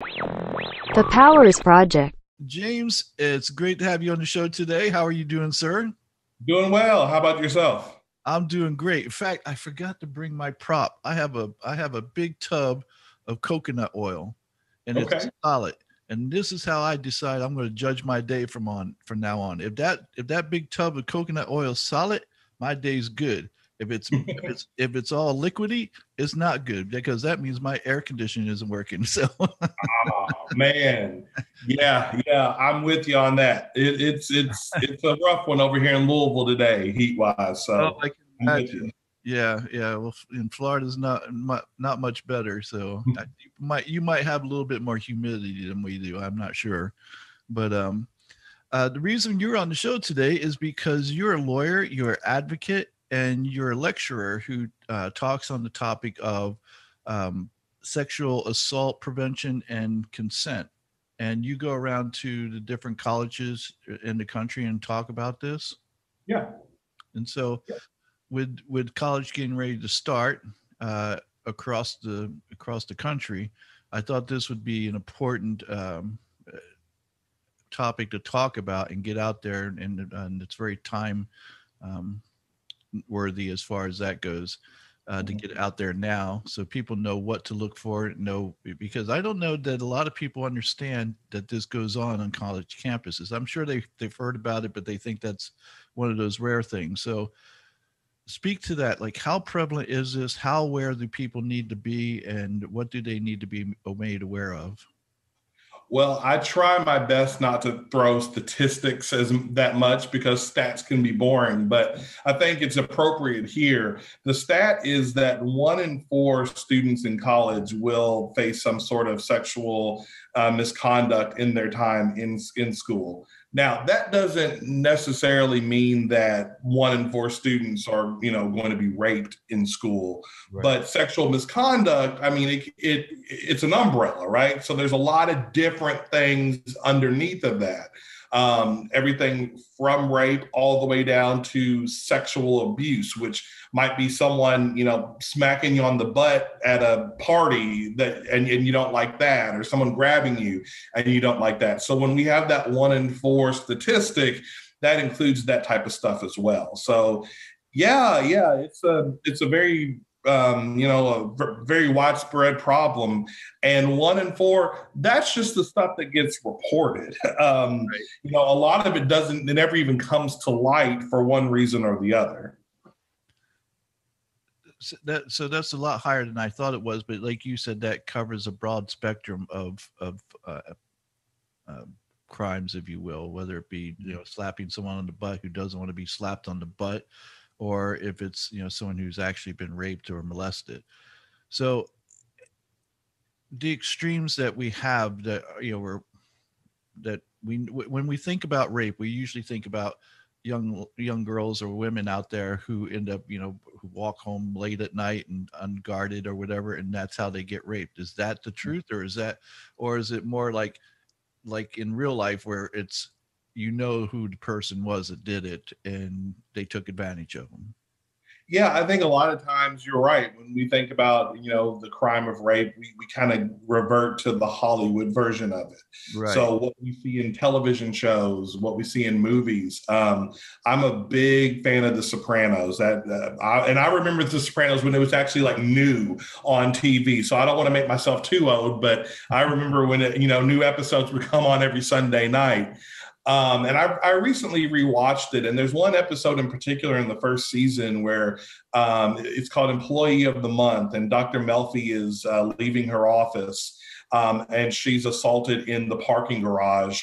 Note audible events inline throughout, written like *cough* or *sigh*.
The Powers Project. James, it's great to have you on the show today. How are you doing, sir? Doing well. How about yourself? I'm doing great. In fact, I forgot to bring my prop. I have a I have a big tub of coconut oil and okay. it's solid. And this is how I decide I'm going to judge my day from on from now on. If that if that big tub of coconut oil is solid, my day's good. If it's if *laughs* it's if it's all liquidy, it's not good because that means my air conditioning isn't working. *laughs* So, oh, man, yeah, yeah, I'm with you on that. It, it's it's it's a rough one over here in Louisville today, heat wise. So, oh, I can imagine. Yeah, yeah. Well, in Florida's not not much better, so *laughs* you might you might have a little bit more humidity than we do. I'm not sure, but um, uh, the reason you're on the show today is because you're a lawyer, you're an advocate, and you're a lecturer who uh, talks on the topic of um, sexual assault prevention and consent. And you go around to the different colleges in the country and talk about this. Yeah. And so, yeah with with college getting ready to start uh, across the across the country, I thought this would be an important um, topic to talk about and get out there, and, and it's very time um, worthy as far as that goes. Uh, to mm-hmm. get out there now. So people know what to look for know because i don't know that a lot of people understand that this goes on on college campuses. I'm sure they, they've heard about it but they think that's one of those rare things. So speak to that like how prevalent is this? How aware do people need to be? And what do they need to be made aware of well i try my best not to throw statistics as that much because stats can be boring but i think it's appropriate here. The stat is that one in four students in college will face some sort of sexual uh, misconduct in their time in, in school now, that doesn't necessarily mean that one in four students are, you know, going to be raped in school. Right. But sexual misconduct, I mean, it, it it's an umbrella, right? So there's a lot of different things underneath of that um, everything from rape all the way down to sexual abuse, which might be someone you know smacking you on the butt at a party that and, and you don't like that, or someone grabbing you and you don't like that. So when we have that one in four statistic, that includes that type of stuff as well. So yeah, yeah, it's a it's a very um, you know, a very widespread problem. And one in four, that's just the stuff that gets reported. *laughs* Um, right. You know, a lot of it doesn't, it never even comes to light for one reason or the other. So, that, so that's a lot higher than I thought it was, but like you said, that covers a broad spectrum of of uh, uh, crimes, if you will, whether it be you know slapping someone on the butt who doesn't want to be slapped on the butt, or if it's you know someone who's actually been raped or molested so the extremes that we have that you know we're that we when we think about rape we usually think about young young girls or women out there who end up you know who walk home late at night and unguarded or whatever and that's how they get raped is that the mm. truth or is that or is it more like like in real life where it's you know who the person was that did it and they took advantage of them yeah i think a lot of times you're right. When we think about you know the crime of rape we, we kind of revert to the hollywood version of it. Right. so what we see in television shows what we see in movies um, i'm a big fan of the sopranos. That uh, I, and i remember the sopranos when it was actually like new on tv so i don't want to make myself too old but i remember when it, you know new episodes would come on every sunday night um, and I, I, recently rewatched it, and there's one episode in particular in the first season where um, it's called Employee of the Month, and Dr. Melfi is uh, leaving her office, um, and she's assaulted in the parking garage.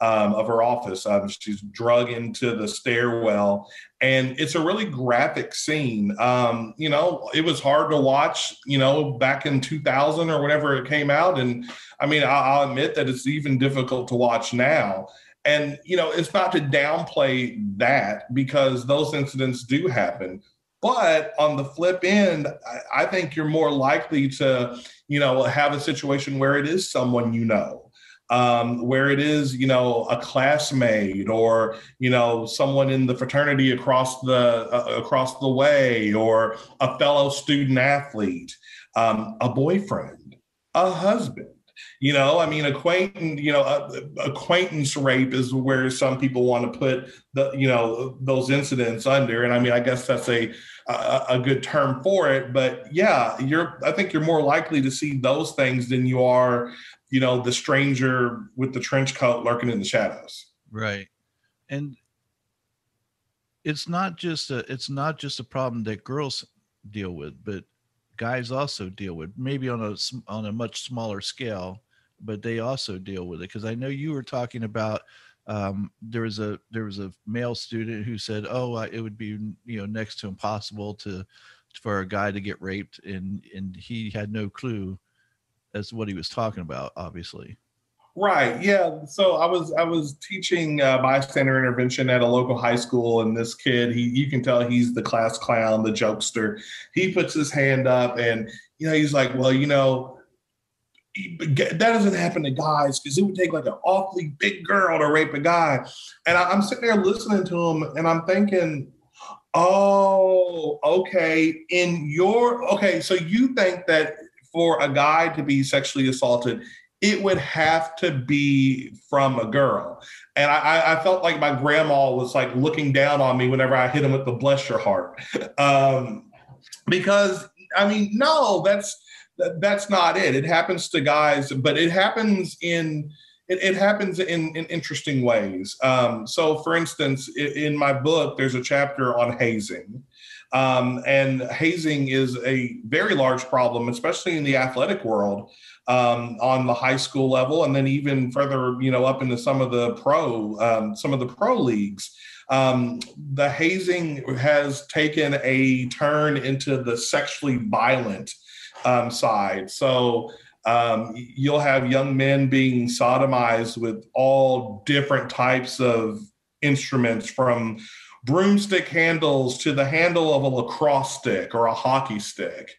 Um, of her office. Um, she's drug into the stairwell, and it's a really graphic scene. Um, you know, it was hard to watch, you know, back in 2000 or whenever it came out. And I mean, I'll, I'll admit that it's even difficult to watch now. And, you know, it's not to downplay that because those incidents do happen. But on the flip end, I, I think you're more likely to, you know, have a situation where it is someone you know. Um, where it is, you know, a classmate or you know someone in the fraternity across the uh, across the way, or a fellow student athlete, um, a boyfriend, a husband. You know, I mean, acquaintance, you know, uh, acquaintance rape is where some people want to put the, you know, those incidents under. And I mean, I guess that's a, a, a good term for it. But yeah, you're, I think you're more likely to see those things than you are, you know, the stranger with the trench coat lurking in the shadows. Right. And it's not just a, it's not just a problem that girls deal with, but guys also deal with maybe on a on a much smaller scale but they also deal with it because i know you were talking about um, there was a there was a male student who said oh uh, it would be you know next to impossible to for a guy to get raped and and he had no clue as to what he was talking about obviously Right. Yeah. So I was I was teaching uh, bystander intervention at a local high school, and this kid, he you can tell he's the class clown, the jokester. He puts his hand up, and you know he's like, well, you know, that doesn't happen to guys because it would take like an awfully big girl to rape a guy. And I, I'm sitting there listening to him, and I'm thinking, oh, okay. In your okay, so you think that for a guy to be sexually assaulted it would have to be from a girl. And I, I, felt like my grandma was like looking down on me whenever I hit him with the bless your heart. Um, because I mean, no, that's that's not it. It happens to guys, but it happens in it, it happens in, in interesting ways. Um, so, for instance, in, my book, there's a chapter on hazing. Um, and hazing is a very large problem, especially in the athletic world um, on the high school level, and then even further, you know, up into some of the pro, um, some of the pro leagues. Um, the hazing has taken a turn into the sexually violent um, side. So um, you'll have young men being sodomized with all different types of instruments from broomstick handles to the handle of a lacrosse stick or a hockey stick.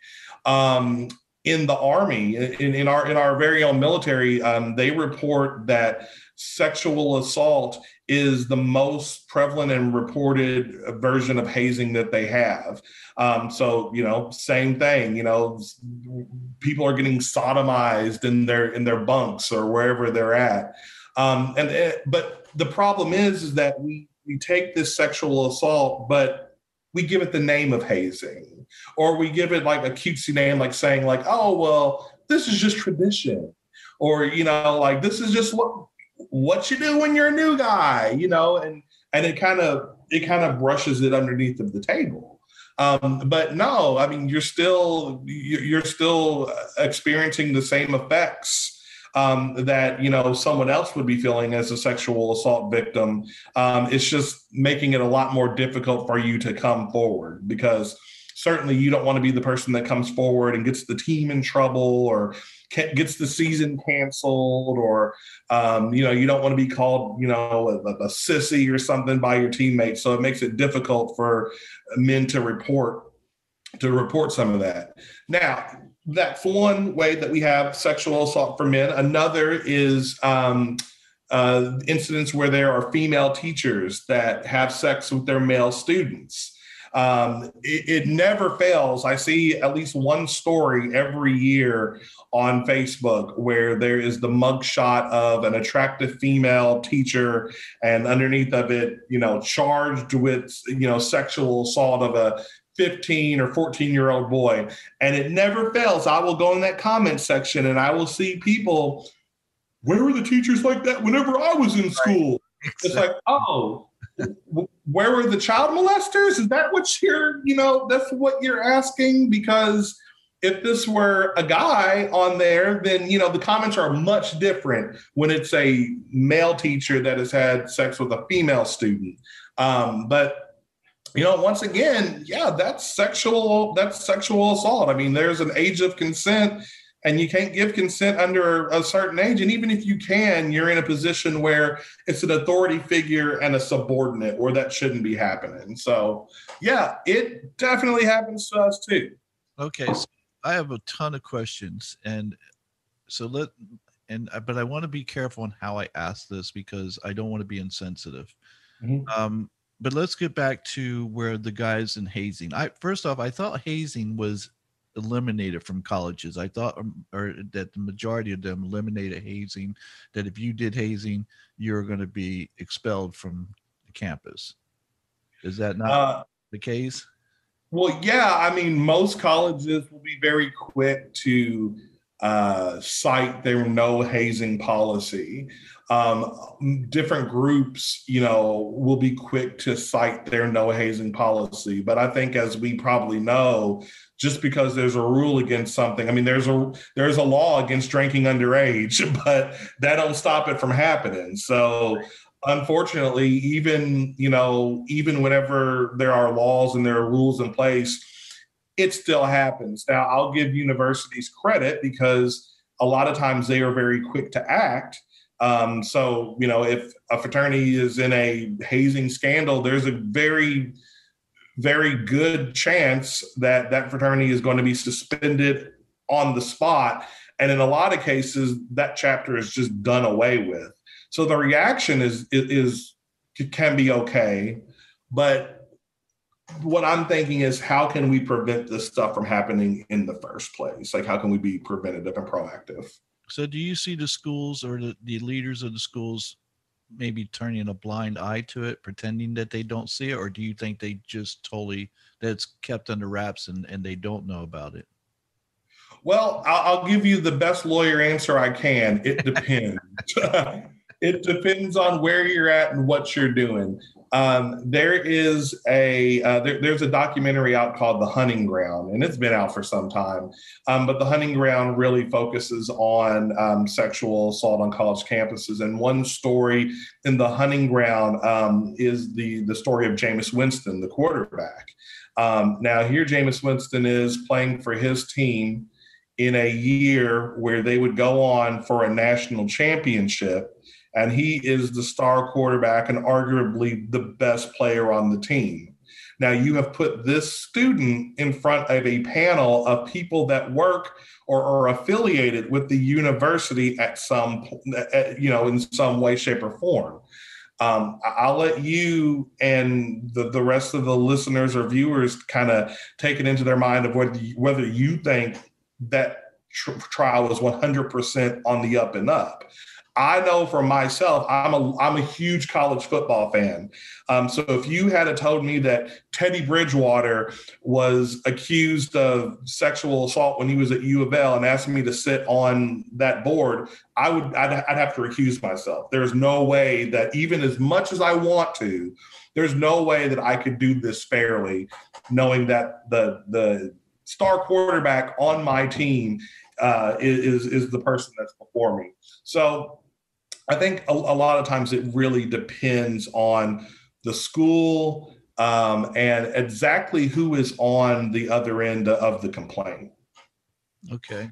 Um, in the army in, in our in our very own military um, they report that sexual assault is the most prevalent and reported version of hazing that they have. Um, so you know same thing you know people are getting sodomized in their in their bunks or wherever they're at. Um, and eh, but the problem is, is that we we take this sexual assault but we give it the name of hazing or we give it like a cutesy name, like saying like, oh well, this is just tradition, or you know, like this is just what what you do when you're a new guy, you know, and and it kind of it kind of brushes it underneath of the table. Um, but no, I mean you're still you're still experiencing the same effects um, that you know someone else would be feeling as a sexual assault victim. Um, it's just making it a lot more difficult for you to come forward because certainly you don't want to be the person that comes forward and gets the team in trouble or gets the season canceled or um, you know you don't want to be called you know a, a, sissy or something by your teammates. So it makes it difficult for men to report to report some of that. Now that's one way that we have sexual assault for men. Another is um, uh, incidents where there are female teachers that have sex with their male students um, it, it, never fails. I see at least one story every year on Facebook where there is the mugshot of an attractive female teacher, and underneath of it, you know, charged with you know sexual assault of a 15 or 14 year old boy. And it never fails. I will go in that comment section and I will see people. Where were the teachers like that whenever I was in school? It's like, oh, *laughs* where were the child molesters? Is that what you're, you know, that's what you're asking? Because if this were a guy on there, then you know the comments are much different when it's a male teacher that has had sex with a female student. Um, but you know, once again, yeah, that's sexual. That's sexual assault. I mean, there's an age of consent and you can't give consent under a certain age. And even if you can, you're in a position where it's an authority figure and a subordinate where that shouldn't be happening. So, yeah, it definitely happens to us too. Okay. So I have a ton of questions. And so let, and, but I want to be careful on how I ask this because I don't want to be insensitive. Mm-hmm. Um, but let's get back to where the guys in hazing. I first off, I thought hazing was eliminated from colleges. I thought, um, or that the majority of them eliminated hazing. That if you did hazing, you're going to be expelled from the campus. Is that not uh, the case? Well, yeah. I mean, most colleges will be very quick to uh, cite their no hazing policy. Um, different groups, you know, will be quick to cite their no hazing policy. But I think, as we probably know, just because there's a rule against something, I mean, there's a there's a law against drinking underage, *laughs* but that don't stop it from happening. So unfortunately, even you know, even whenever there are laws and there are rules in place, it still happens. Now, I'll give universities credit because a lot of times they are very quick to act. Um, so, you know, if a fraternity is in a hazing scandal, there's a very, very good chance that that fraternity is going to be suspended on the spot. And in a lot of cases, that chapter is just done away with. So the reaction is is, is can be okay, but what I'm thinking is how can we prevent this stuff from happening in the first place? Like how can we be preventative and proactive? So do you see the schools or the, the leaders of the schools maybe turning a blind eye to it, pretending that they don't see it, or do you think they just totally that's kept under wraps and, and they don't know about it? Well, I'll, I'll give you the best lawyer answer I can. It *laughs* depends. *laughs* it depends on where you're at and what you're doing. Um, there is a uh, there, there's a documentary out called The Hunting Ground, and it's been out for some time. Um, but The Hunting Ground really focuses on um, sexual assault on college campuses. And one story in The Hunting Ground um, is the the story of Jameis Winston, the quarterback. Um, now here, Jameis Winston is playing for his team in a year where they would go on for a national championship and he is the star quarterback and arguably the best player on the team. Now, you have put this student in front of a panel of people that work or are affiliated with the university at some, you know, in some way, shape, or form. Um, I'll let you and the, the rest of the listeners or viewers kind of take it into their mind of whether you, whether you think that tr- trial is 100% on the up and up. I know for myself, I'm a I'm a huge college football fan. Um, so if you had told me that Teddy Bridgewater was accused of sexual assault when he was at U of L and asked me to sit on that board, I would I'd, I'd have to recuse myself. There's no way that even as much as I want to, there's no way that I could do this fairly, knowing that the the star quarterback on my team uh, is is the person that's before me. So I think a, a, lot of times it really depends on the school um, and exactly who is on the other end of the complaint. Okay,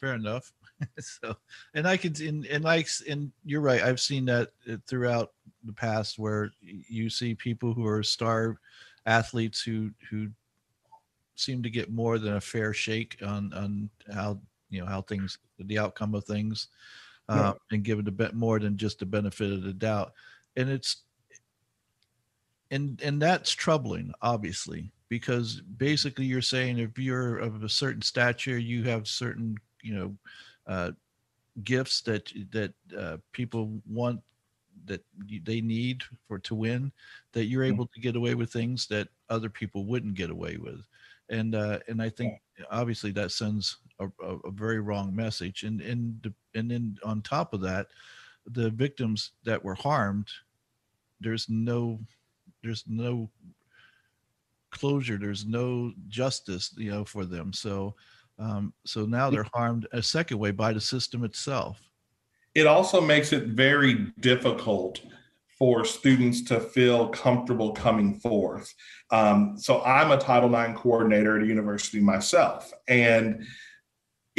fair enough. *laughs* so, and I could, and, and like, and you're right. I've seen that uh, throughout the past where you see people who are star athletes who who seem to get more than a fair shake on on how you know how things the outcome of things uh, and give it a bit more than just the benefit of the doubt. And it's and and that's troubling, obviously, because basically you're saying if you're of a certain stature, you have certain you know uh, gifts that that uh, people want that they need for to win that you're able to get away with things that other people wouldn't get away with. And uh, and I think obviously that sends a, a, very wrong message. And and and then on top of that, the victims that were harmed, there's no there's no closure. There's no justice, you know, for them. So um, so now they're harmed a second way by the system itself. It also makes it very difficult for students to feel comfortable coming forth. Um, so I'm a Title IX coordinator at a university myself, and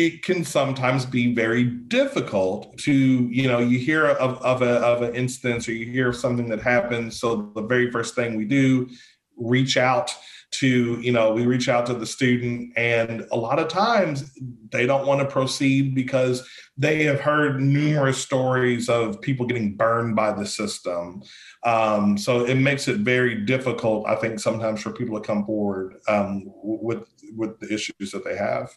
it can sometimes be very difficult to, you know, you hear of, of, a, of an instance or you hear of something that happens. So the very first thing we do, reach out to you know we reach out to the student and a lot of times they don't want to proceed because they have heard numerous stories of people getting burned by the system. Um, so it makes it very difficult, I think, sometimes for people to come forward um, with with the issues that they have.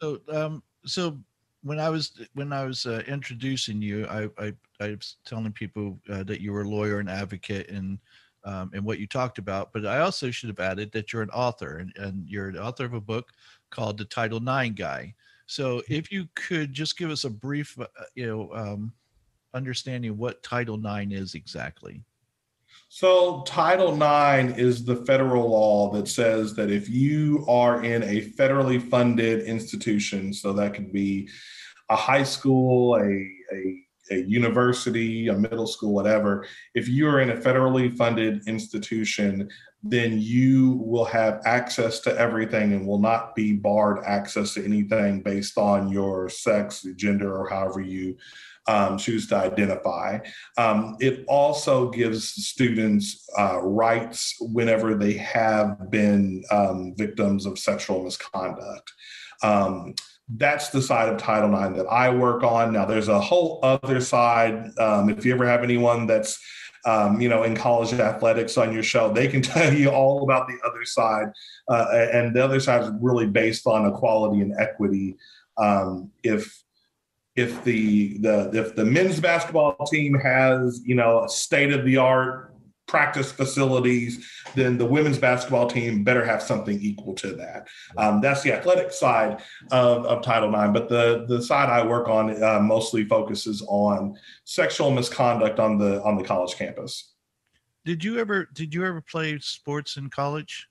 So, um, so when I was when I was uh, introducing you, I, I, I was telling people uh, that you were a lawyer and advocate and um, and what you talked about. But I also should have added that you're an author and, and you're the author of a book called The Title IX Guy. So if you could just give us a brief, uh, you know, um, understanding what Title IX is exactly. So, Title IX is the federal law that says that if you are in a federally funded institution, so that could be a high school, a, a, a university, a middle school, whatever, if you are in a federally funded institution, then you will have access to everything and will not be barred access to anything based on your sex, gender, or however you um, choose to identify. Um, it also gives students uh, rights whenever they have been um, victims of sexual misconduct. Um, that's the side of Title IX that I work on. Now, there's a whole other side. Um, if you ever have anyone that's um, you know, in college athletics on your show, they can *laughs* tell you all about the other side. Uh, and the other side is really based on equality and equity. Um, if if the the if the men's basketball team has you know state of the art practice facilities, then the women's basketball team better have something equal to that. Um, that's the athletic side of, of, Title IX. But the the side I work on uh, mostly focuses on sexual misconduct on the on the college campus. Did you ever did you ever play sports in college?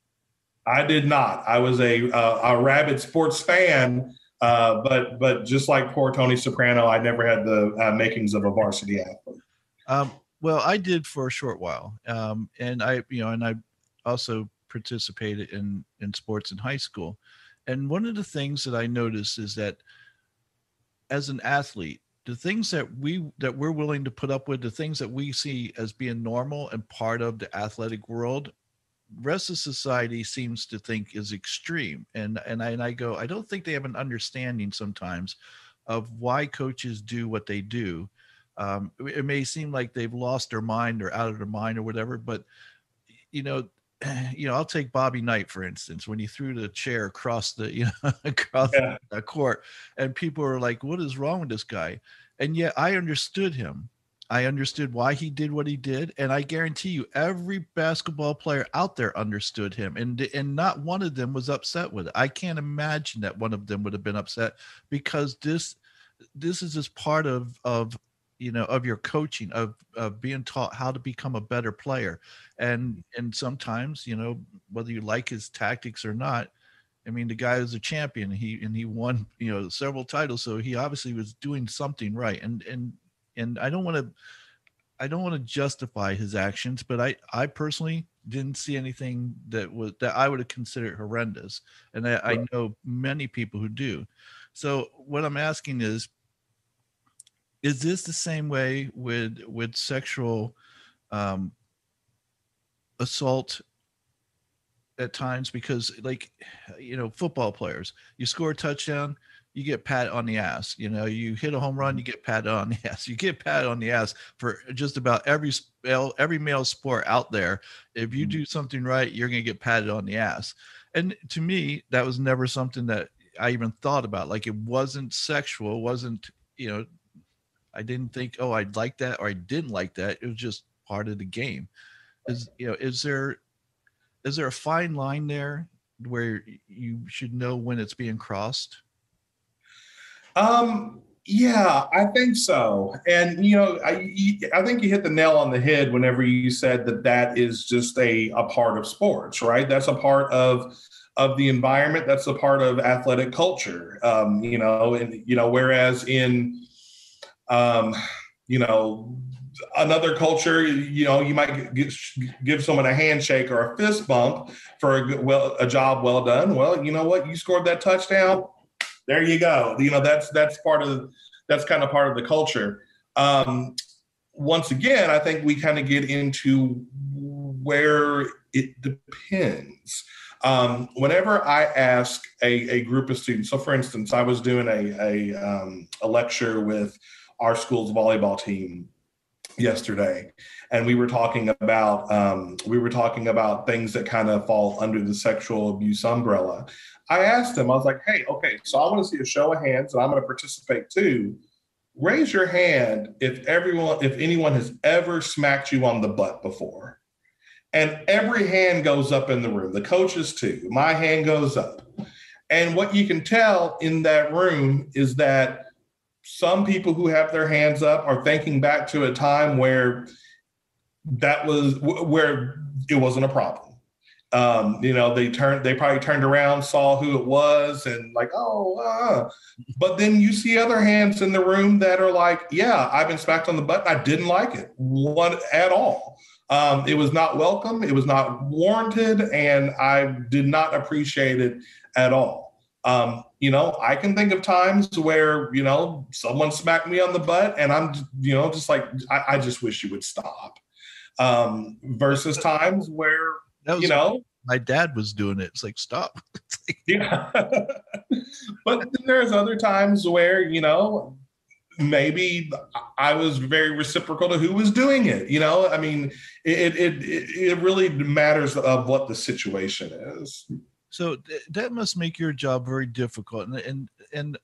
I did not. I was a uh, a rabid sports fan uh, but but just like poor Tony Soprano, I never had the uh, makings of a varsity athlete. Um, well, I did for a short while, um, and I you know, and I also participated in in sports in high school. And one of the things that I noticed is that as an athlete, the things that we that we're willing to put up with, the things that we see as being normal and part of the athletic world rest of society seems to think is extreme and and I, and I go i don't think they have an understanding sometimes of why coaches do what they do. Um, it may seem like they've lost their mind or out of their mind or whatever but you know *clears throat* you know i'll take bobby knight for instance when he threw the chair across the *laughs* you know across yeah. the court and people are like what is wrong with this guy? And yet i understood him I understood why he did what he did, and I guarantee you, every basketball player out there understood him, and and not one of them was upset with it. I can't imagine that one of them would have been upset because this this is just part of of you know of your coaching of of being taught how to become a better player, and and sometimes you know whether you like his tactics or not. I mean, the guy is a champion. He and he won, you know, several titles. So he obviously was doing something right. And and and I don't want to I don't want to justify his actions, but I I personally didn't see anything that was that I would have considered horrendous, and I, I know many people who do. So what I'm asking is, is this the same way with with sexual um, assault at times? Because like you know, football players, you score a touchdown, you get pat on the ass. You know, you hit a home run, you mm-hmm. get pat on the *laughs* ass. You get pat on the ass for just about every every male sport out there. If you mm-hmm. do something right, you're going to get patted on the ass. And to me, that was never something that I even thought about. Like it wasn't sexual, wasn't, you know, I didn't think, oh, I'd like that or I didn't like that. It was just part of the game. Is you know, is there is there a fine line there where you should know when it's being crossed? Um, yeah, I think so. And you know, I I think you hit the nail on the head whenever you said that that is just a a part of sports, right? That's a part of of the environment. That's a part of athletic culture. Um, you know, and you know, whereas in um, you know, another culture, you know, you might get, give someone a handshake or a fist bump for a well a job well done. Well, you know what? You scored that touchdown there you go. You know, that's that's part of that's kind of part of the culture. Um, once again, I think we kind of get into where it depends. Um, whenever I ask a, a group of students, so for instance, I was doing a, a, um, a lecture with our school's volleyball team yesterday and we were talking about um, we were talking about things that kind of fall under the sexual abuse umbrella i asked them i was like hey okay so i want to see a show of hands and i'm going to participate too raise your hand if everyone if anyone has ever smacked you on the butt before. And every hand goes up in the room the coaches too my hand goes up. And what you can tell in that room is that some people who have their hands up are thinking back to a time where that was where it wasn't a problem. Um, you know, they turned, they probably turned around, saw who it was, and like, oh, uh. but then you see other hands in the room that are like, yeah, I've been smacked on the butt. I didn't like it one at all. Um, it was not welcome. It was not warranted, and I did not appreciate it at all. Um, you know, I can think of times where, you know, someone smacked me on the butt and I'm, you know, just like, I, I just wish you would stop. Um, versus times where, you know, my dad was doing it. It's like, stop. *laughs* yeah. but there's other times where, you know, maybe I was very reciprocal to who was doing it. You know, I mean, it, it, it, it really matters of what the situation is. So th- that must make your job very difficult. And and and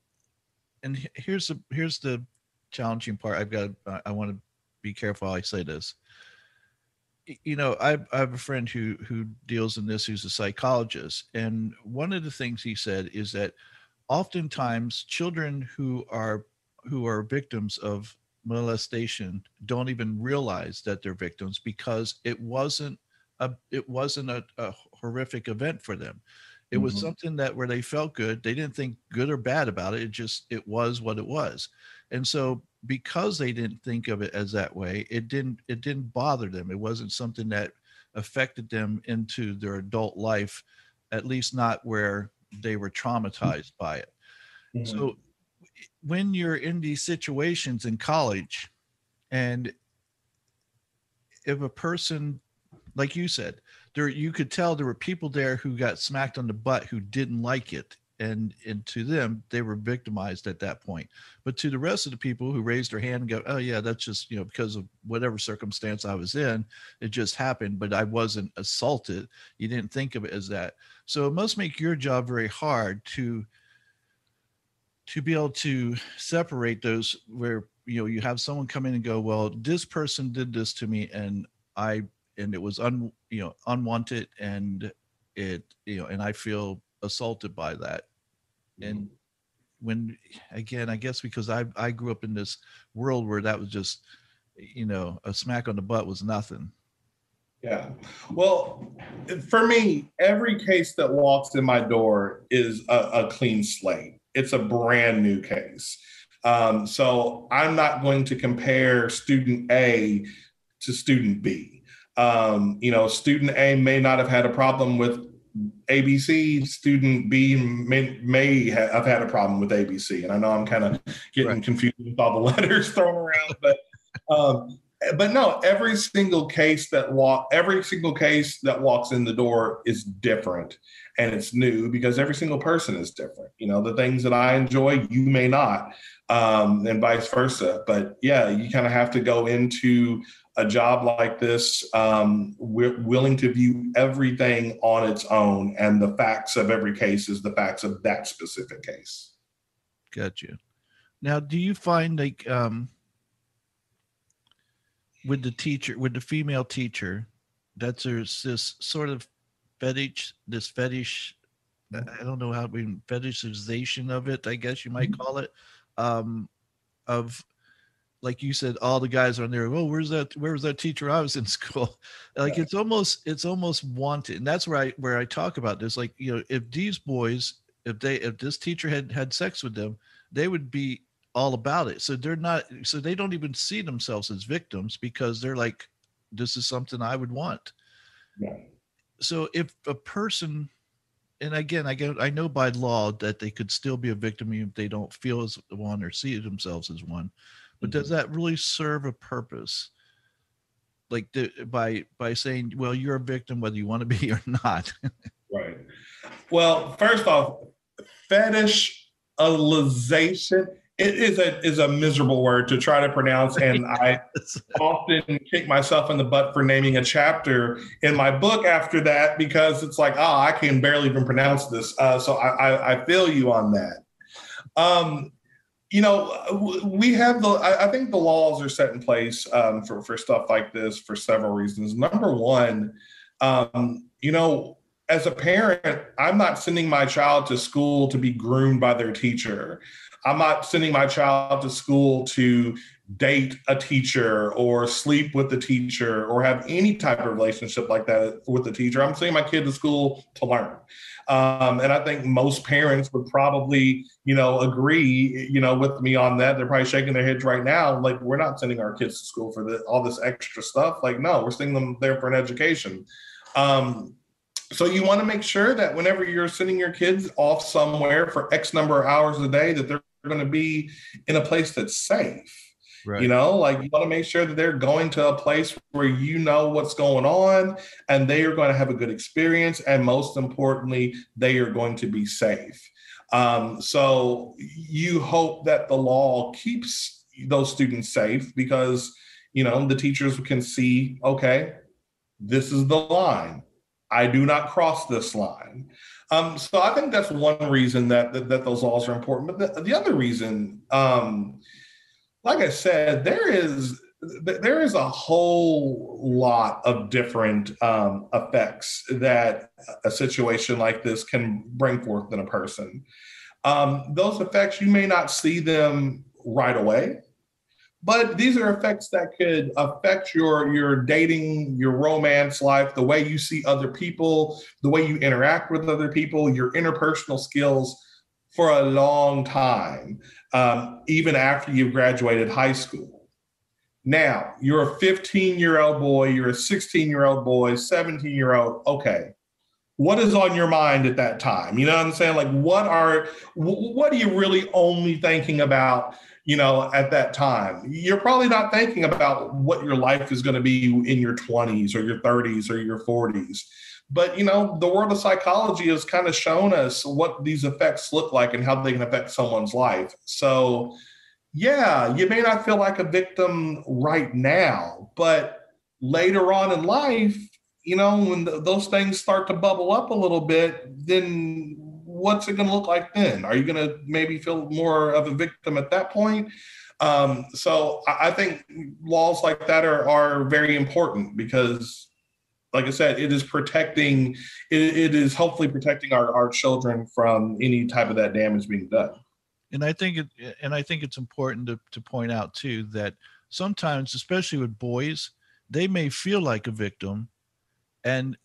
and here's the here's the challenging part. I've got. I, want to be careful how I say this. You know, I, I have a friend who who deals in this. Who's a psychologist, and one of the things he said is that oftentimes children who are who are victims of molestation don't even realize that they're victims because it wasn't a it wasn't a, a horrific event for them. It was mm-hmm. something that where they felt good. They didn't think good or bad about it. It just it was what it was. And so because they didn't think of it as that way, it didn't it didn't bother them. It wasn't something that affected them into their adult life, at least not where they were traumatized by it. Mm-hmm. So when you're in these situations in college and if a person like you said there you could tell there were people there who got smacked on the butt who didn't like it and and to them they were victimized at that point. But to the rest of the people who raised their hand and go oh yeah that's just you know because of whatever circumstance i was in it just happened but i wasn't assaulted. You didn't think of it as that. So it must make your job very hard to to be able to separate those where you know you have someone come in and go well this person did this to me and i and it was un you know unwanted and it you know and i feel assaulted by that. And when again i guess because i i grew up in this world where that was just you know a smack on the butt was nothing. Yeah. Well for me every case that walks in my door is a, a clean slate. It's a brand new case. Um, so i'm not going to compare student a to student b. Um, you know, student A may not have had a problem with ABC, student B may, may have had a problem with ABC. And I know I'm kind of getting right. confused with all the *laughs* letters thrown around, but um, but no, every single case that walk every single case that walks in the door is different and it's new because every single person is different. You know, the things that I enjoy, you may not, um, and vice versa. But yeah, you kind of have to go into a job like this, um, we're willing to view everything on its own, and the facts of every case is the facts of that specific case. Got you. Now, do you find like um, with the teacher, with the female teacher, that there's this sort of fetish, this fetish, I don't know how we fetishization of it, I guess you might mm-hmm. call it, um, of like you said, all the guys are there. Well, where's that? Where was that teacher? I was in *laughs* school. Like it's almost, it's almost wanted, and that's where I where I talk about this. Like you know, if these boys, if they, if this teacher had had sex with them, they would be all about it. So they're not, so they don't even see themselves as victims because they're like, this is something I would want. Yeah. So if a person, and again, I get, I know by law that they could still be a victim if they don't feel as one or see themselves as one but does mm-hmm. that really serve a purpose like by by saying well you're a victim whether you want to be *laughs* or not right Well, first off, fetishization it is a is a miserable word to try to pronounce, *laughs* and I often kick myself in the butt for naming a chapter in my book after that because it's like, oh, I can barely even pronounce this. Uh, so I, I, I feel you on that. Um, you know, we have the. I, think the laws are set in place um, for for stuff like this for several reasons. Number one, um, you know, as a parent, I'm not sending my child to school to be groomed by their teacher. I'm not sending my child to school to date a teacher or sleep with the teacher or have any type of relationship like that with the teacher. I'm sending my kid to school to learn. Um, and I think most parents would probably, you know, agree, you know, with me on that. They're probably shaking their heads right now. Like, we're not sending our kids to school for the, all this extra stuff. Like, no, we're sending them there for an education. Um, so you want to make sure that whenever you're sending your kids off somewhere for X number of hours a day, that they're going to be in a place that's safe. Right. You know, like you want to make sure that they're going to a place where you know what's going on and they are going to have a good experience. And most importantly, they are going to be safe. Um, so you hope that the law keeps those students safe because, you know, the teachers can see, okay, this is the line. I do not cross this line. Um, so I think that's one reason that that, that those laws are important. But the, the other reason, um, like I said, there is there is a whole lot of different um, effects that a situation like this can bring forth in a person. Um, those effects you may not see them right away but these are effects that could affect your your dating your romance life the way you see other people the way you interact with other people your interpersonal skills for a long time um, even after you've graduated high school now you're a 15 year old boy you're a 16 year old boy 17 year old okay what is on your mind at that time you know what i'm saying like what are what are you really only thinking about you know, at that time. You're probably not thinking about what your life is going to be in your 20s or your 30s or your 40s. But, you know, the world of psychology has kind of shown us what these effects look like and how they can affect someone's life. So, yeah, you may not feel like a victim right now, but later on in life, you know, when the, those things start to bubble up a little bit, then what's it going to look like then? Are you going to maybe feel more of a victim at that point? Um, so I, I think laws like that are, are very important because like I said, it is protecting, it, it is hopefully protecting our, our children from any type of that damage being done. And I think it, and I think it's important to, to point out too that sometimes, especially with boys, they may feel like a victim, and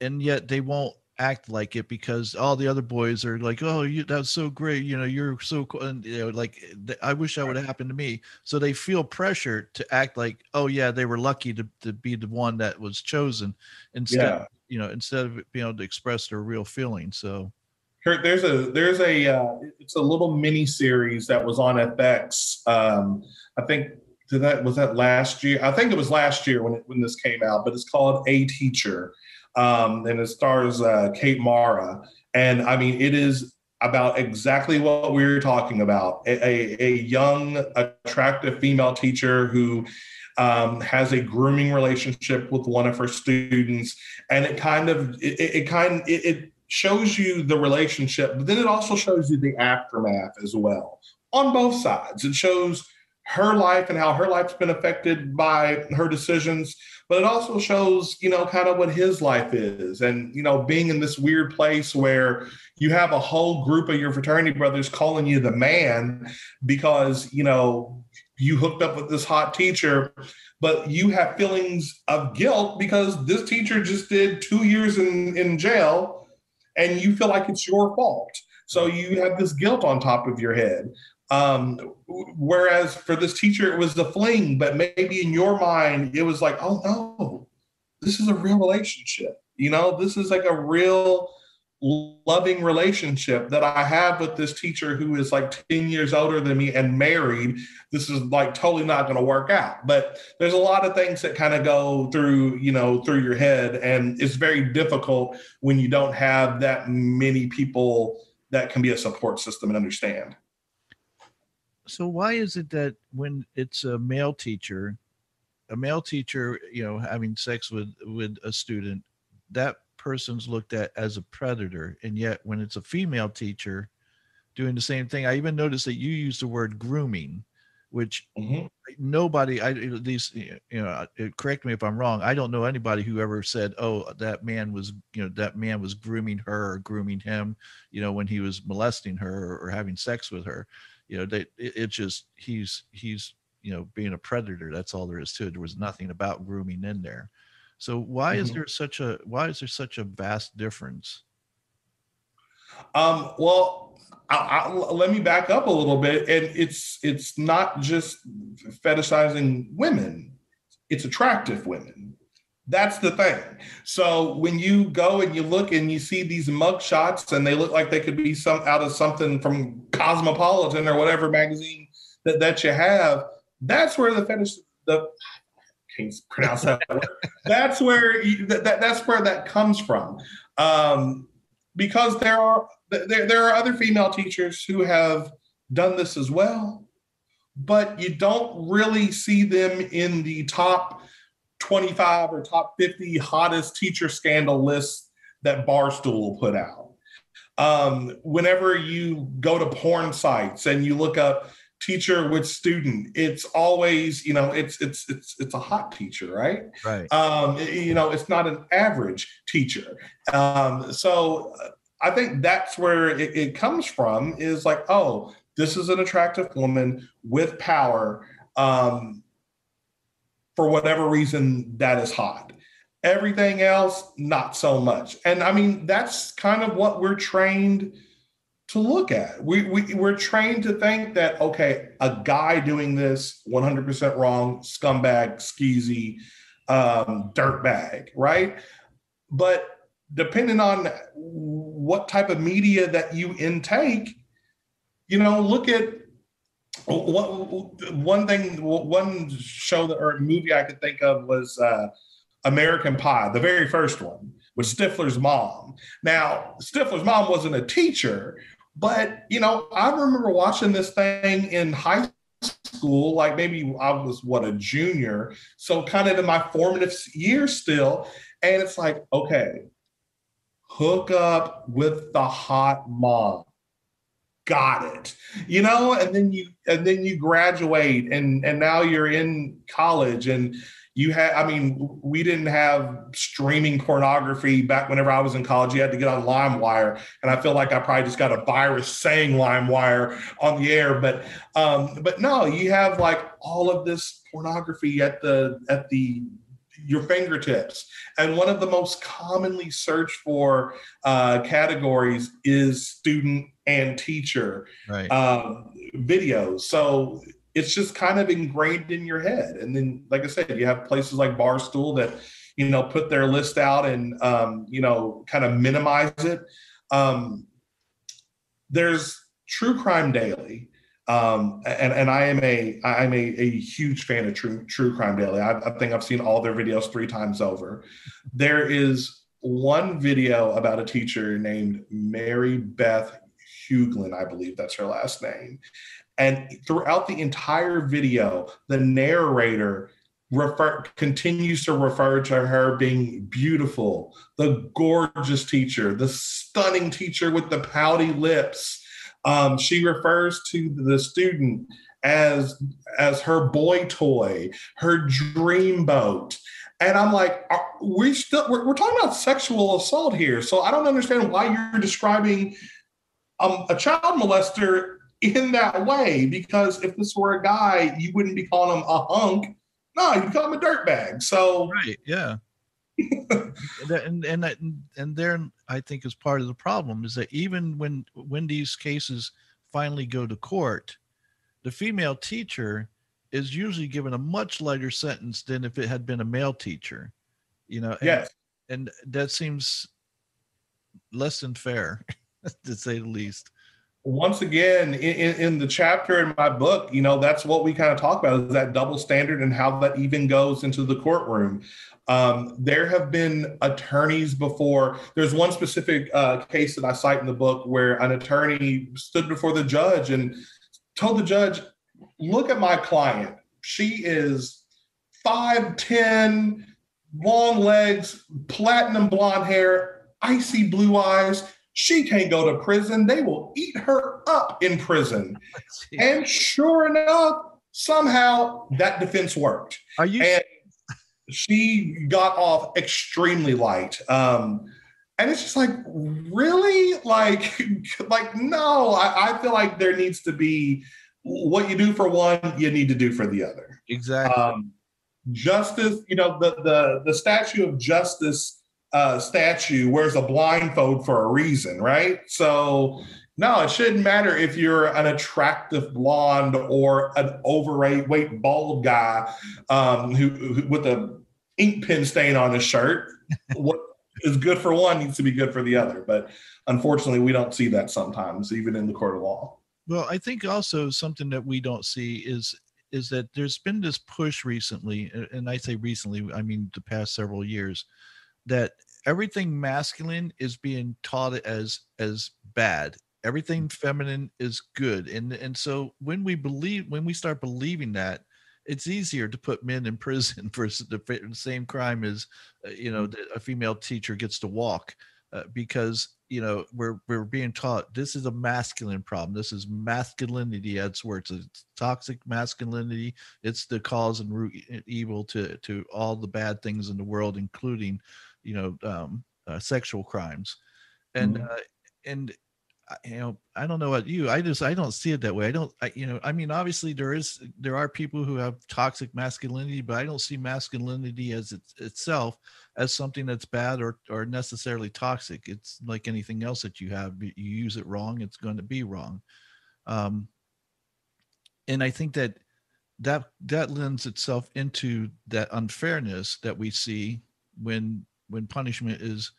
and yet they won't act like it because all the other boys are like, "Oh, you that's so great, you know, you're so cool," and you know, like I wish that would have happened to me. So they feel pressure to act like, "Oh yeah, they were lucky to to be the one that was chosen," instead, yeah. you know, instead of being able to express their real feelings. So. Kurt, there's a there's a uh, it's a little mini series that was on FX. Um, I think did that was that last year? I think it was last year when it, when this came out, but it's called A Teacher, um, and it stars uh, Kate Mara. And I mean, it is about exactly what we were talking about a, a, a young, attractive female teacher who um, has a grooming relationship with one of her students. And it kind of, it, it kind it, it shows you the relationship, but then it also shows you the aftermath as well on both sides. It shows her life and how her life's been affected by her decisions but it also shows you know kind of what his life is and you know being in this weird place where you have a whole group of your fraternity brothers calling you the man because you know you hooked up with this hot teacher but you have feelings of guilt because this teacher just did two years in, in jail and you feel like it's your fault. So you have this guilt on top of your head um, whereas for this teacher, it was the fling, but maybe in your mind, it was like, oh no, this is a real relationship. You know, this is like a real loving relationship that I have with this teacher who is like 10 years older than me and married, this is like totally not going to work out. But there's a lot of things that kind of go through, you know, through your head. And it's very difficult when you don't have that many people that can be a support system and understand. So why is it that when it's a male teacher, a male teacher, you know, having sex with with a student, that person's looked at as a predator and yet when it's a female teacher doing the same thing i even noticed that you use the word grooming which mm-hmm. nobody i at least you know uh, correct me if i'm wrong i don't know anybody who ever said oh that man was you know that man was grooming her or grooming him you know when he was molesting her or having sex with her you know they it, it just he's he's you know being a predator that's all there is to it there was nothing about grooming in there so why mm-hmm. is there such a why is there such a vast difference? Um, well, I, I, let me back up a little bit, and it's it's not just fetishizing women; it's attractive women. That's the thing. So when you go and you look and you see these mug shots, and they look like they could be some out of something from Cosmopolitan or whatever magazine that, that you have, that's where the fetish the can't pronounce that word. *laughs* That's where you, that, that's where that comes from, um, because there are there, there are other female teachers who have done this as well, but you don't really see them in the top 25 or top 50 hottest teacher scandal lists that Barstool put out. Um, whenever you go to porn sites and you look up teacher with student it's always you know it's it's it's it's a hot teacher right? Right. Um you know it's not an average teacher. Um so uh, i think that's where it, it comes from is like oh this is an attractive woman with power. Um for whatever reason that is hot everything else not so much and i mean that's kind of what we're trained to look at. We, we we're trained to think that okay, a guy doing this 100% wrong, scumbag, skeezy, um, dirtbag, right? But depending on what type of media that you intake, you know, look at what one thing, one show that or movie I could think of was uh, American Pie, the very first one with Stifler's mom. Now, Stifler's mom wasn't a teacher, but you know, I remember watching this thing in high school, like maybe I was what a junior, so kind of in my formative years still. And it's like, okay, hook up with the hot mom. Got it. You know, and then you and then you graduate and and now you're in college and you had i mean we didn't have streaming pornography back whenever i was in college you had to get on limewire and i feel like i probably just got a virus saying limewire on the air but um but no you have like all of this pornography at the at the your fingertips. And one of the most commonly searched for uh, categories is student and teacher right. um, videos. So it's just kind of ingrained in your head. And then, like I said, you have places like Barstool that, you know, put their list out and, um, you know, kind of minimize it. Um, there's True Crime Daily. Um, and, and I am a I'm a, a huge fan of True True Crime Daily. I, I think I've seen all their videos three times over. There is one video about a teacher named Mary Beth Huglin, I believe that's her last name. And throughout the entire video, the narrator refer continues to refer to her being beautiful, the gorgeous teacher, the stunning teacher with the pouty lips. Um, she refers to the student as as her boy toy, her dream boat. And I'm like, we still we're, we're, talking about sexual assault here. So I don't understand why you're describing um, a child molester in that way because if this were a guy, you wouldn't be calling him a hunk. No, you call him a dirtbag. So right, yeah. *laughs* and and that, and there, I think is part of the problem is that even when when these cases finally go to court, the female teacher is usually given a much lighter sentence than if it had been a male teacher. You know, yes, and, and that seems less than fair, *laughs* to say the least. Once again, in, in the chapter in my book, you know, that's what we kind of talk about is that double standard and how that even goes into the courtroom. Um, there have been attorneys before. There's one specific uh, case that I cite in the book where an attorney stood before the judge and told the judge, "Look at my client. She is five ten, long legs, platinum blonde hair, icy blue eyes. She can't go to prison. They will eat her up in prison." *laughs* and sure enough, somehow that defense worked. Are you? And she got off extremely light. Um, and it's just like, really? Like, *laughs* like, no, I, I, feel like there needs to be what you do for one, you need to do for the other. Exactly. Um, justice, you know, the the the statue of justice uh, statue wears a blindfold for a reason, right? So no, it shouldn't matter if you're an attractive blonde or an overweight bald guy um, who, who, with a ink pen stain on his shirt. *laughs* what is good for one needs to be good for the other. But unfortunately, we don't see that sometimes, even in the court of law. Well, I think also something that we don't see is is that there's been this push recently, and I say recently, I mean the past several years, that everything masculine is being taught as as bad. Everything feminine is good. And and so when we believe when we start believing that it's easier to put men in *laughs* prison for the same crime as uh, you know mm. a female teacher gets to walk uh, because you know we're we're being taught this is a masculine problem. This is masculinity that's where it's a toxic masculinity. It's the cause and root evil to to all the bad things in the world including you know um, uh, sexual crimes and mm-hmm. uh, and you know i don't know what you i just i don't see it that way i don't I, you know i mean obviously there is there are people who have toxic masculinity but i don't see masculinity as it, itself as something that's bad or or necessarily toxic it's like anything else that you have you use it wrong it's going to be wrong um and i think that that that lends itself into that unfairness that we see when when punishment is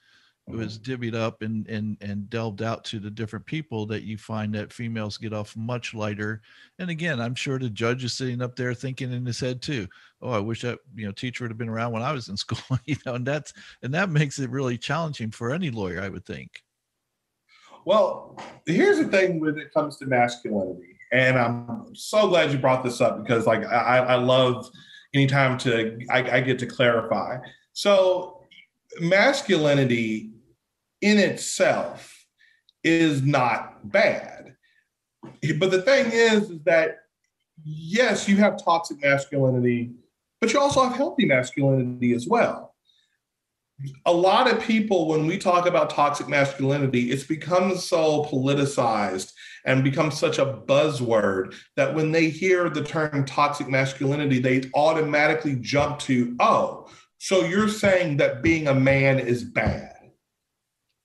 was mm-hmm. divvied up and and and delved out to the different people that you find that females get off much lighter. And again i'm sure the judge is sitting up there thinking in his head too oh i wish that you know teacher would have been around when i was in *laughs* school *laughs* you know and that's and that makes it really challenging for any lawyer i would think. Well here's the thing when it comes to masculinity and i'm so glad you brought this up because like i, I love anytime to I, I get to clarify. So masculinity in itself is not bad. But the thing is, is that yes, you have toxic masculinity, but you also have healthy masculinity as well. A lot of people, when we talk about toxic masculinity, it's become so politicized and become such a buzzword that when they hear the term toxic masculinity, they automatically jump to, oh, so you're saying that being a man is bad.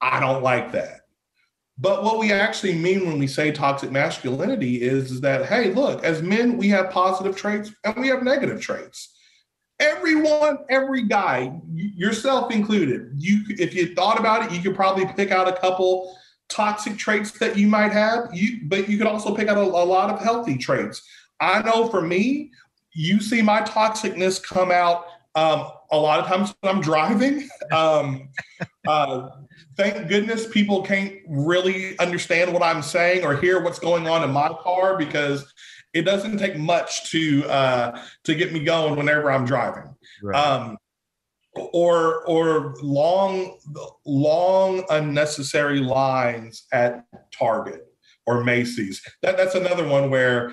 I don't like that. But what we actually mean when we say toxic masculinity is, is that, hey, look, as men, we have positive traits and we have negative traits. Everyone, every guy, yourself included, you if you thought about it, you could probably pick out a couple toxic traits that you might have. You, but you could also pick out a, a lot of healthy traits. I know for me, you see my toxicness come out um, a lot of times when I'm driving. *laughs* Um, uh, thank goodness people can't really understand what I'm saying or hear what's going on in my car because it doesn't take much to uh, to get me going whenever I'm driving. Right. Um, or or long long unnecessary lines at Target or Macy's. That that's another one where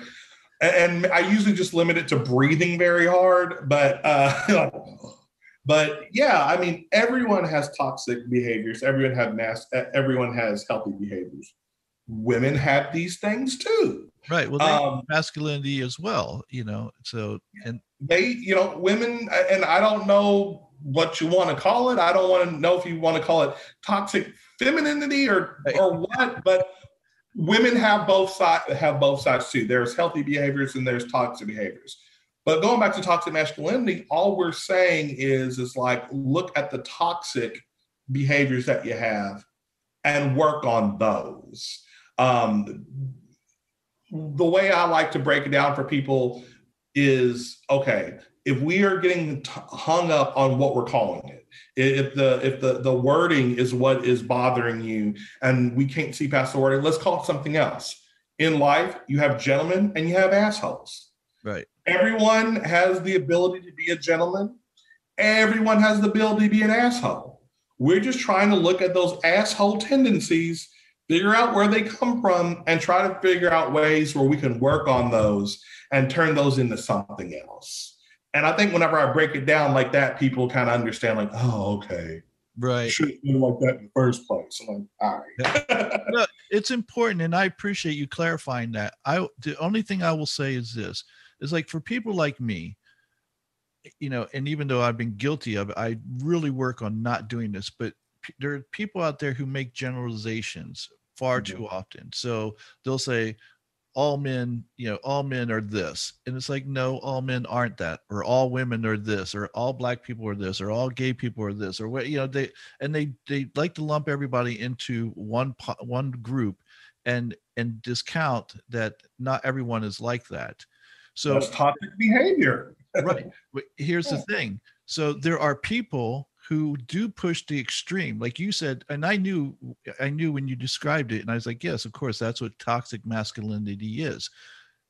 and, I usually just limit it to breathing very hard, but uh, *laughs* But yeah, I mean, everyone has toxic behaviors. Everyone have mass. Everyone has healthy behaviors. Women have these things too. Right. Well, um, masculinity as well. You know. So and they, you know, women, and I don't know what you want to call it. I don't want to know if you want to call it toxic femininity or or what, but women have both sides have both sides too. There's healthy behaviors and there's toxic behaviors. But going back to toxic masculinity, all we're saying is, is like, look at the toxic behaviors that you have and work on those. Um, the way I like to break it down for people is okay, if we are getting t- hung up on what we're calling it, if the if the the wording is what is bothering you and we can't see past the wording, let's call it something else. In life, you have gentlemen and you have assholes. Right. Everyone has the ability to be a gentleman. Everyone has the ability to be an asshole. We're just trying to look at those asshole tendencies, figure out where they come from, and try to figure out ways where we can work on those and turn those into something else. And I think whenever I break it down like that, people kind of understand, like, oh, okay. Right. Should have been like that in the first place. I'm like, all right. no, *laughs* it's important, and I appreciate you clarifying that. I the only thing I will say is this is like for people like me, you know, and even though I've been guilty of it, I really work on not doing this. But p- there are people out there who make generalizations far mm-hmm. too often. So they'll say, all men, you know, all men are this. And it's like, no, all men aren't that, or all women are this, or all black people are this, or all gay people are this, or what, you know, they, and they, they like to lump everybody into one, one group and, and discount that not everyone is like that. So That's toxic behavior. *laughs* right. But here's the thing. So there are people who do push the extreme like you said and i knew i knew when you described it and i was like yes of course that's what toxic masculinity is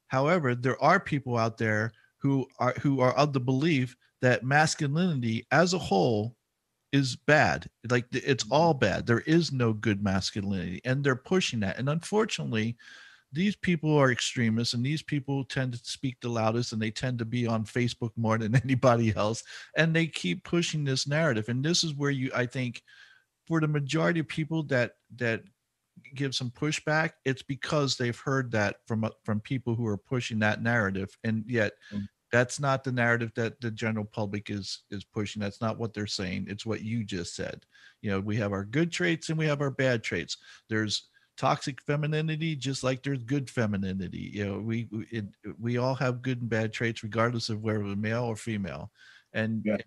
however there are people out there who are who are of the belief that masculinity as a whole is bad like it's mm-hmm. all bad there is no good masculinity and they're pushing that and unfortunately these people are extremists and these people tend to speak the loudest and they tend to be on facebook more than *laughs* anybody else and they keep pushing this narrative. And this is where you i think for the majority of people that that give some pushback it's because they've heard that from from people who are pushing that narrative and yet mm-hmm. that's not the narrative that the general public is is pushing. That's not what they're saying. It's what you just said. You know we have our good traits and we have our bad traits. There's toxic femininity just like there's good femininity you know we we, it, we all have good and bad traits regardless of whether we're male or female. And yeah.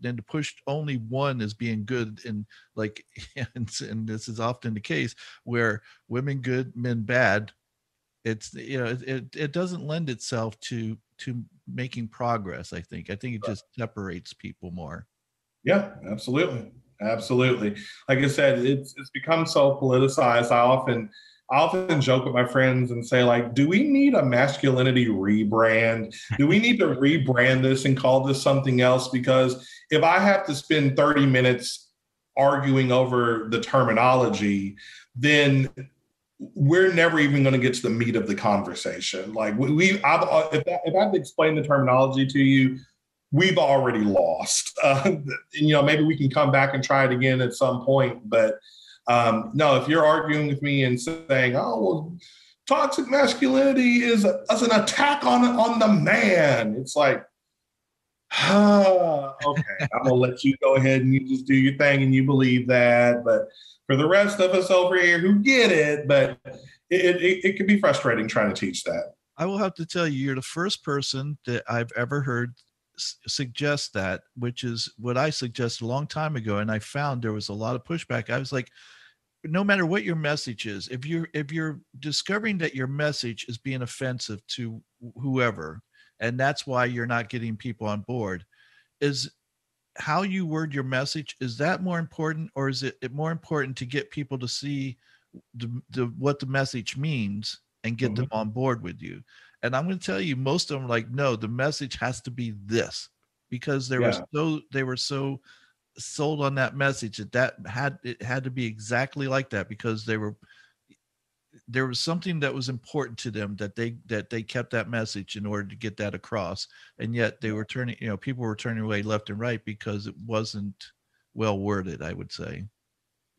then to push only one as being good and like *laughs* and, and this is often the case where women good men bad it's you know it, it doesn't lend itself to to making progress i think. I think it just separates people more. Yeah absolutely Absolutely. Like I said, it's it's become so politicized. I often I often joke with my friends and say, like, do we need a masculinity rebrand? Do we need to *laughs* rebrand this and call this something else? Because if I have to spend 30 minutes arguing over the terminology, then we're never even going to get to the meat of the conversation. Like we, we I've, if, I, if I've explained the terminology to you, we've already lost. *laughs* Uh, you know, maybe we can come back and try it again at some point. But um, no, if you're arguing with me and saying, "Oh, well, toxic masculinity is, a, is an attack on on the man," it's like, *sighs* okay, I'm gonna let you go ahead and you just do your thing and you believe that. But for the rest of us over here who get it, but it, it, it can be frustrating trying to teach that. I will have to tell you, you're the first person that I've ever heard suggest that, which is what I suggested a long time ago, and I found there was a lot of pushback. I was like, no matter what your message is, if you're if you're discovering that your message is being offensive to whoever, and that's why you're not getting people on board, is how you word your message is that more important or is it more important to get people to see the, the what the message means and get mm-hmm. them on board with you and I'm going to tell you, most of them like, no, the message has to be this because they yeah. were so they were so sold on that message that that had it had to be exactly like that because they were there was something that was important to them that they that they kept that message in order to get that across. And yet they were turning you know people were turning away left and right because it wasn't well worded i would say.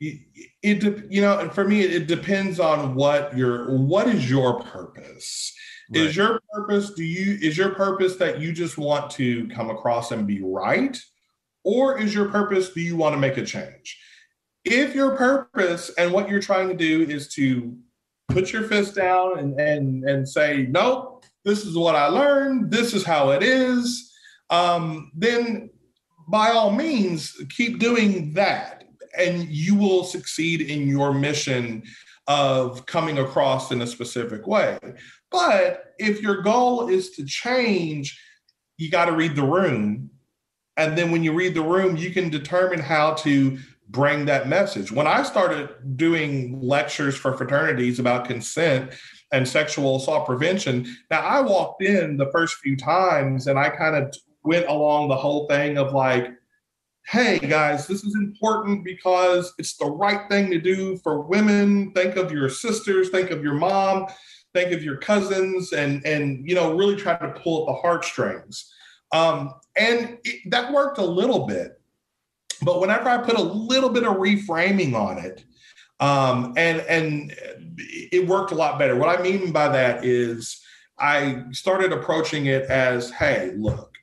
It, it you know and for me it depends on what your what is your purpose Right. Is your purpose, do you, is your purpose that you just want to come across and be right? Or is your purpose, do you want to make a change? If your purpose and what you're trying to do is to put your fist down and, and, and say, nope, this is what I learned, this is how it is, um, then by all means, keep doing that. and you will succeed in your mission of coming across in a specific way. But if your goal is to change, you got to read the room. And then when you read the room, you can determine how to bring that message. When I started doing lectures for fraternities about consent and sexual assault prevention, now I walked in the first few times and I kind of went along the whole thing of like, hey guys, this is important because it's the right thing to do for women. Think of your sisters, think of your mom, think of your cousins, and and you know really try to pull at the heartstrings. Um, and it, that worked a little bit, but whenever I put a little bit of reframing on it, um, and and it worked a lot better. What I mean by that is I started approaching it as, hey, look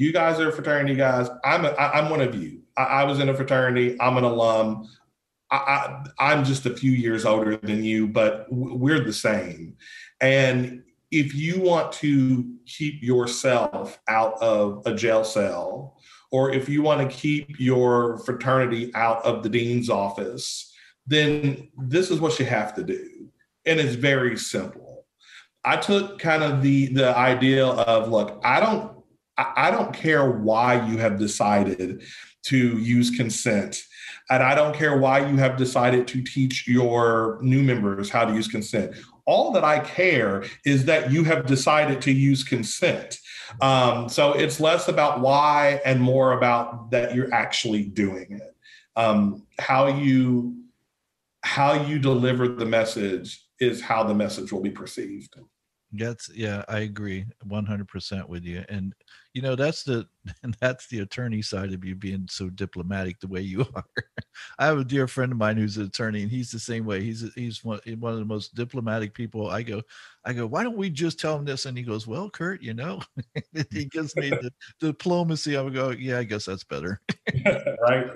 you guys are fraternity guys. I'm I'm one of you. I, I, was in a fraternity. I'm an alum. I, I, am just a few years older than you, but we're the same. And if you want to keep yourself out of a jail cell, or if you want to keep your fraternity out of the dean's office, then this is what you have to do. And it's very simple. I took kind of the the idea of look, I don't I don't care why you have decided to use consent. And I don't care why you have decided to teach your new members how to use consent. All that I care is that you have decided to use consent. Um, so it's less about why and more about that you're actually doing it. Um, how you how you deliver the message is how the message will be perceived. That's yeah, I agree 100% with you. And you know, that's the *laughs* that's the attorney side of you being so diplomatic the way you *laughs* are. I have a dear friend of mine who's an attorney and he's the same way. He's he's one, one of the most diplomatic people. I go I go, "Why don't we just tell him this?" And he goes, "Well, Kurt, you know." *laughs* he gives me the, the diplomacy. I would go, "Yeah, I guess that's better." right.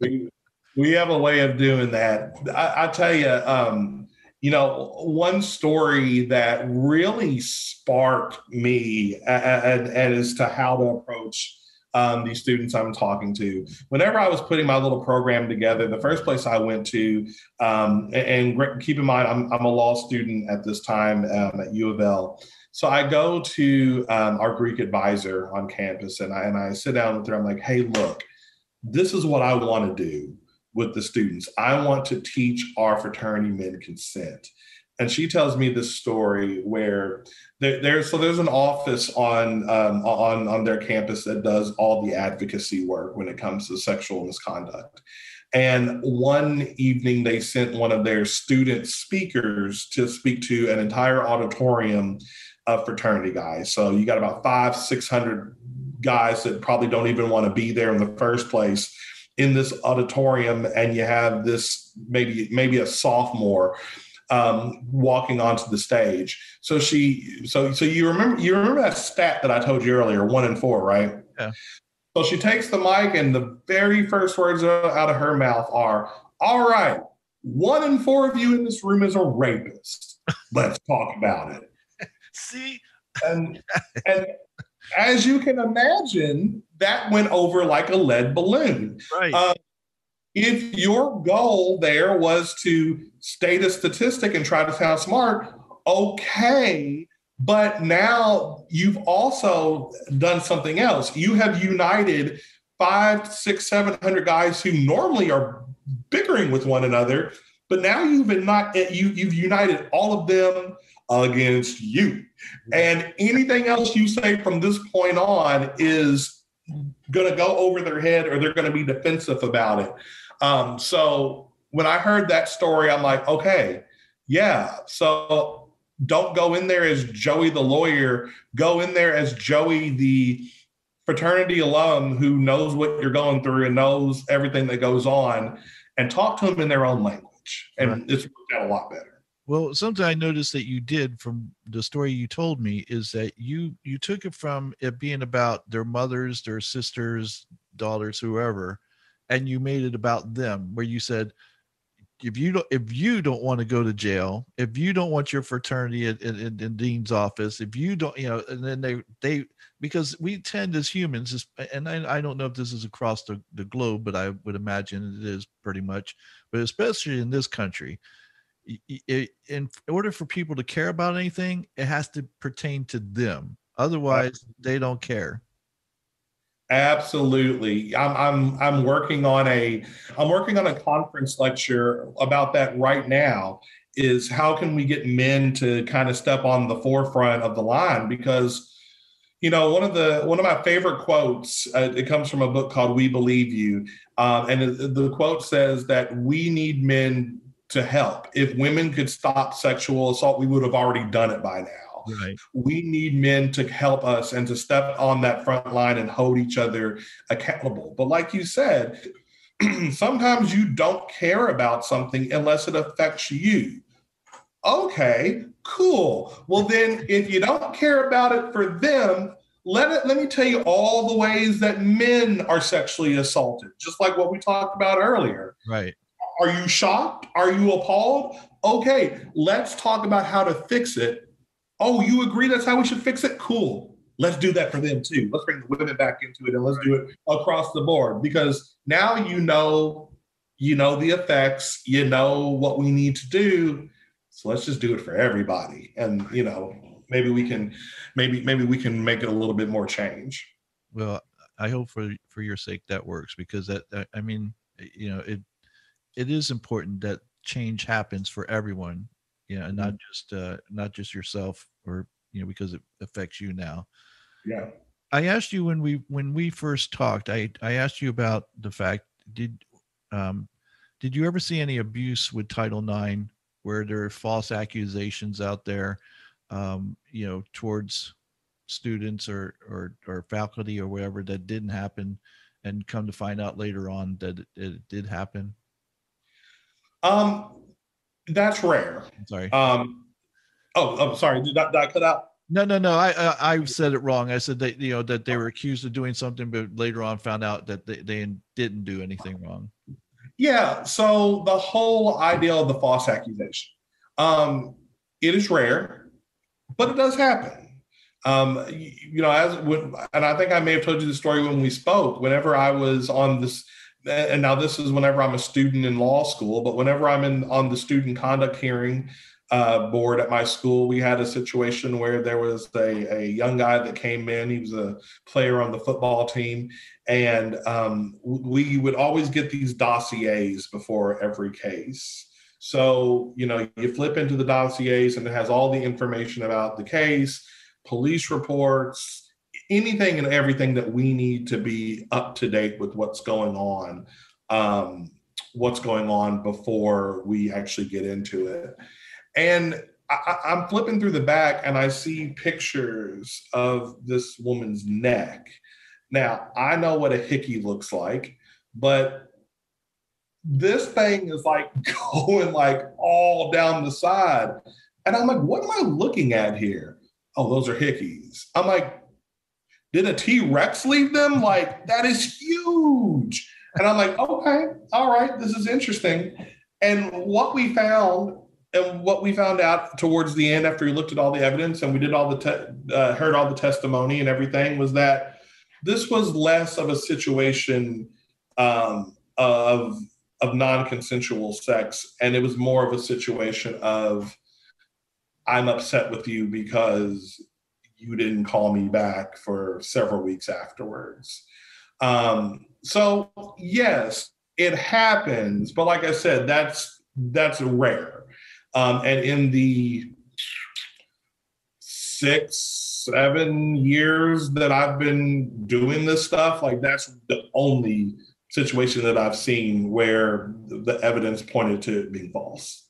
We, we have a way of doing that. I, I tell you, um, you know, one story that really sparked me as to how to approach um, these students I'm talking to. Whenever I was putting my little program together, the first place I went to, um, and, and, keep in mind, I'm, I'm, a law student at this time um, at U of L. So I go to um, our Greek advisor on campus and I, and I sit down with her. I'm like, hey, look, this is what I want to do with the students. I want to teach our fraternity men consent. And she tells me this story where there, there's so there's an office on um, on on their campus that does all the advocacy work when it comes to sexual misconduct. And one evening, they sent one of their student speakers to speak to an entire auditorium of fraternity guys. So you got about five, six hundred guys that probably don't even want to be there in the first place in this auditorium and you have this maybe maybe a sophomore um, walking onto the stage. So she so so you remember you remember that stat that I told you earlier, one in four, right? Yeah. So she takes the mic and the very first words out of her mouth are, "All right, one in four of you in this room is a rapist. Let's talk about it." *laughs* See, and and as you can imagine, that went over like a lead balloon. Right. Uh, if your goal there was to state a statistic and try to sound smart, okay. But now you've also done something else. You have united five, six, seven hundred guys who normally are bickering with one another, but now you've been not you you've united all of them against you. And anything else you say from this point on is going to go over their head or they're going to be defensive about it. Um, so when I heard that story, I'm like, okay, yeah. So don't go in there as Joey the lawyer. Go in there as Joey the fraternity alum who knows what you're going through and knows everything that goes on, and talk to them in their own language. And right. it's worked out a lot better. Well, something I noticed that you did from the story you told me is that you you took it from it being about their mothers, their sisters, daughters, whoever, and you made it about them. Where you said, if you don't if you don't want to go to jail if you don't want your fraternity in, in, in, dean's office if you don't you know and then they they because we tend as humans and I, I don't know if this is across the, the globe but i would imagine it is pretty much but especially in this country it, in order for people to care about anything it has to pertain to them. Otherwise they don't care. Absolutely. I'm I'm I'm working on a I'm working on a conference lecture about that right now is how can we get men to kind of step on the forefront of the line? Because you know one of the one of my favorite quotes uh, it comes from a book called we believe you um, and the quote says that we need men to help if women could stop sexual assault we would have already done it by now Right. We need men to help us and to step on that front line and hold each other accountable. But like you said, *clears throat* sometimes you don't care about something unless it affects you. Okay, cool. Well, then if you don't care about it for them, let it let me tell you all the ways that men are sexually assaulted, just like what we talked about earlier. Right. Are you shocked? Are you appalled? Okay, let's talk about how to fix it Oh, you agree that's how we should fix it? Cool. Let's do that for them too. Let's bring the women back into it and let's do it across the board because now you know you know the effects, you know what we need to do. So let's just do it for everybody. And you know, maybe we can maybe maybe we can make it a little bit more change. Well, I hope for for your sake that works because that, that I mean, you know, it it is important that change happens for everyone you know, mm-hmm. not just uh, not just yourself or you know because it affects you now. Yeah. I asked you when we when we first talked. I I asked you about the fact did um did you ever see any abuse with Title IX where there are false accusations out there, um, you know, towards students or or or faculty or whatever that didn't happen, and come to find out later on that it, it did happen? Um, that's rare. I'm sorry. Um, oh, I'm sorry. Did that, I cut out? No, no, no. I, I, I said it wrong. I said that you know that they were accused of doing something, but later on found out that they, they didn't do anything wrong. Yeah. So the whole idea of the false accusation, um, it is rare, but it does happen. Um, you, you know, as when, and I think I may have told you the story when we spoke. Whenever I was on this and now this is whenever I'm a student in law school, but whenever I'm in on the student conduct hearing uh, board at my school, we had a situation where there was a, a young guy that came in. He was a player on the football team, and um, we would always get these dossiers before every case. So you know, you flip into the dossiers, and it has all the information about the case, police reports, anything and everything that we need to be up to date with what's going on um, what's going on before we actually get into it. And I, i'm flipping through the back and i see pictures of this woman's neck. Now i know what a hickey looks like but this thing is like *laughs* going like all down the side. And i'm like what am i looking at here? Oh those are hickeys. I'm like did a T Rex leave them? Like, that is huge. And I'm like, okay, all right, this is interesting. And what we found, and what we found out towards the end after we looked at all the evidence and we did all the te- uh, heard all the testimony and everything was that this was less of a situation um, of of non-consensual sex and it was more of a situation of i'm upset with you because you didn't call me back for several weeks afterwards. Um, so yes, it happens, but like I said, that's that's rare. Um, and in the six, seven years that I've been doing this stuff, like that's the only situation that I've seen where the evidence pointed to it being false.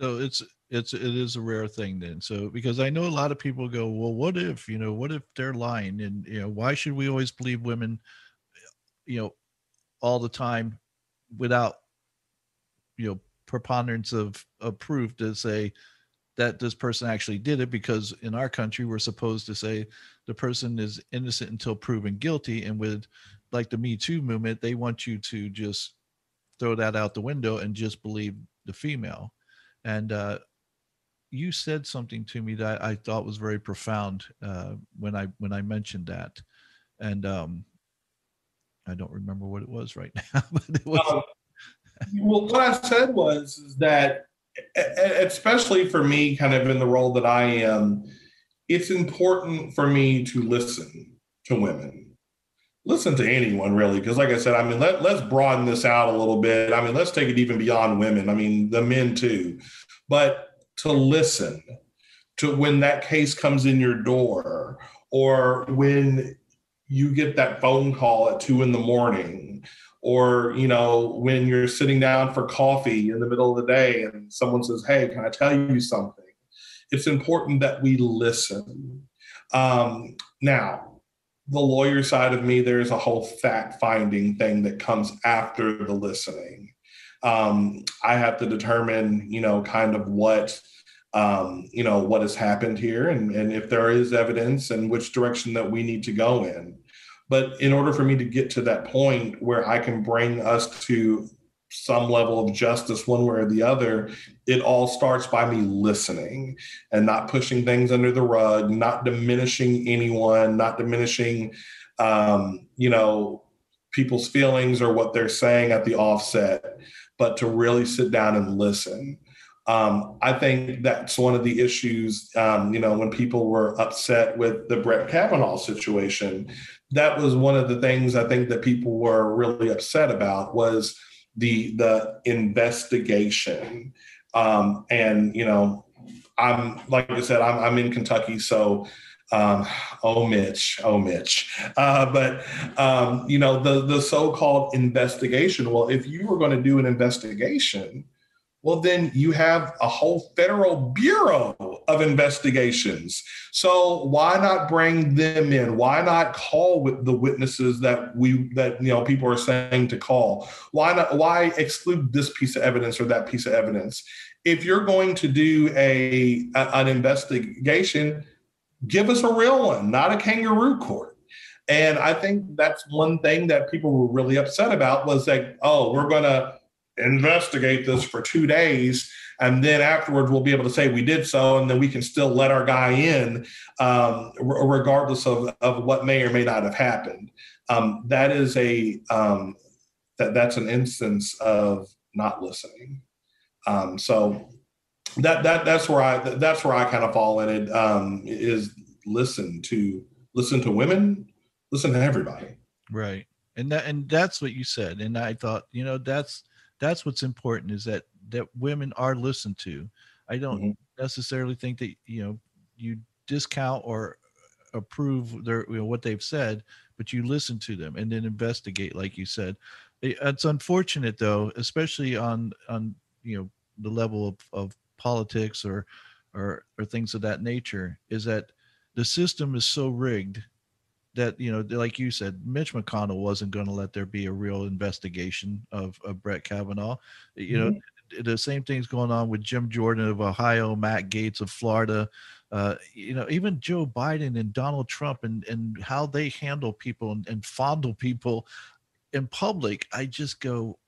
So it's it's it is a rare thing then so because i know a lot of people go well what if you know what if they're lying and you know why should we always believe women you know all the time without you know preponderance of, of proof to say that this person actually did it because in our country we're supposed to say the person is innocent until proven guilty and with like the me too movement they want you to just throw that out the window and just believe the female. And uh, you said something to me that I thought was very profound uh, when I when I mentioned that, and um, I don't remember what it was right *laughs* now. Was. Um, well, what I said was is that, especially for me, kind of in the role that I am, it's important for me to listen to women listen to anyone really because like i said i mean let, let's broaden this out a little bit i mean let's take it even beyond women i mean the men too but to listen to when that case comes in your door or when you get that phone call at two in the morning or you know when you're sitting down for coffee in the middle of the day and someone says hey can i tell you something it's important that we listen um, now the lawyer side of me, there's a whole fact finding thing that comes after the listening. Um, I have to determine, you know, kind of what, um, you know, what has happened here and, and if there is evidence and which direction that we need to go in. But in order for me to get to that point where I can bring us to some level of justice one way or the other it all starts by me listening and not pushing things under the rug not diminishing anyone not diminishing um, you know people's feelings or what they're saying at the offset but to really sit down and listen um, I think that's one of the issues, um, you know, when people were upset with the Brett Kavanaugh situation, that was one of the things I think that people were really upset about was the the investigation. Um, and you know, I'm like I said, I'm I'm in Kentucky, so um, oh Mitch, oh Mitch. Uh, but um, you know, the the so-called investigation. Well, if you were going to do an investigation, well, then you have a whole federal bureau of investigations. So why not bring them in? Why not call with the witnesses that we that you know people are saying to call? Why not? Why exclude this piece of evidence or that piece of evidence? If you're going to do a, a an investigation, give us a real one, not a kangaroo court. And I think that's one thing that people were really upset about was like, oh, we're going to investigate this for two days and then afterwards we'll be able to say we did so and then we can still let our guy in um, regardless of, of what may or may not have happened um, that is a um, that that's an instance of not listening um, so that that that's where i that's where i kind of fall in it um, is listen to listen to women listen to everybody. Right. And that and that's what you said. And i thought you know that's that's what's important is that that women are listened to. I don't mm-hmm. necessarily think that you know you discount or approve their you know what they've said but you listen to them and then investigate like you said. It's unfortunate though especially on on you know the level of, of politics or or or things of that nature is that the system is so rigged that you know, like you said, Mitch McConnell wasn't going to let there be a real investigation of, of Brett Kavanaugh. You mm-hmm. know, the same thing's going on with Jim Jordan of Ohio, Matt Gaetz of Florida. Uh, you know, even Joe Biden and Donald Trump and and how they handle people and, and fondle people in public. I just go,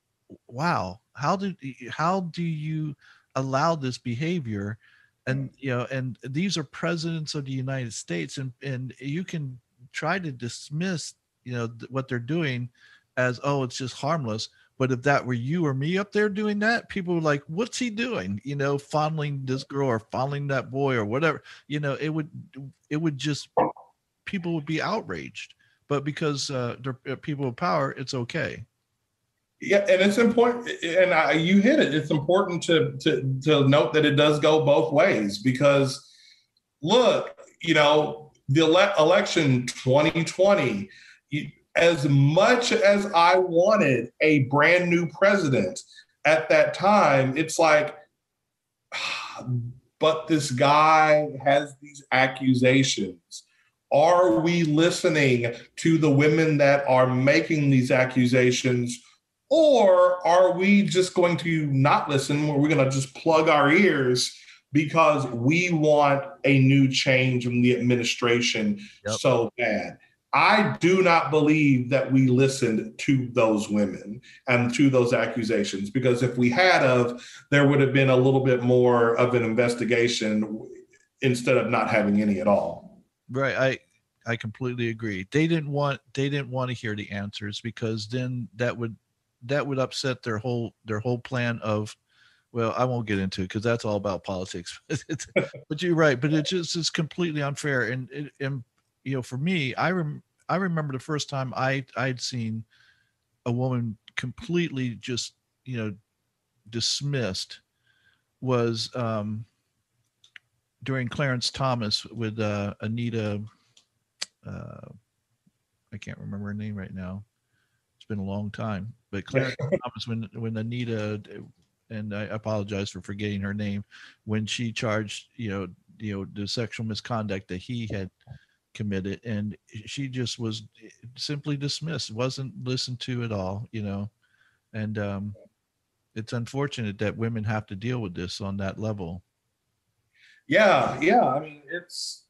wow, how do how do you allow this behavior? And you know, and these are presidents of the United States, and and you can try to dismiss you know th- what they're doing as oh it's just harmless. But if that were you or me up there doing that people were like what's he doing? You know fondling this girl or fondling that boy or whatever. You know it would it would just people would be outraged. But because uh, they're uh, people of power it's okay yeah and it's important and I, you hit it it's important to, to to note that it does go both ways because look you know the ele- election 2020, as much as I wanted a brand new president at that time, it's like, *sighs* but this guy has these accusations. Are we listening to the women that are making these accusations? Or are we just going to not listen? We're going to just plug our ears because we want a new change from the administration yep. so bad. I do not believe that we listened to those women and to those accusations because if we had of, there would have been a little bit more of an investigation instead of not having any at all. Right. I I completely agree. They didn't want they didn't want to hear the answers because then that would that would upset their whole their whole plan of well i won't get into it because that's all about politics. *laughs* *laughs* But you're right but it just is completely unfair and, and you know for me i rem, i remember the first time i i'd seen a woman completely just you know dismissed was um during clarence thomas with uh anita uh i can't remember her name right now it's been a long time but clarence thomas when when anita and I apologize for forgetting her name, when she charged, you know, you know, the sexual misconduct that he had committed, and she just was simply dismissed, wasn't listened to at all, you know, and um, it's unfortunate that women have to deal with this on that level. Yeah, yeah. I mean, it's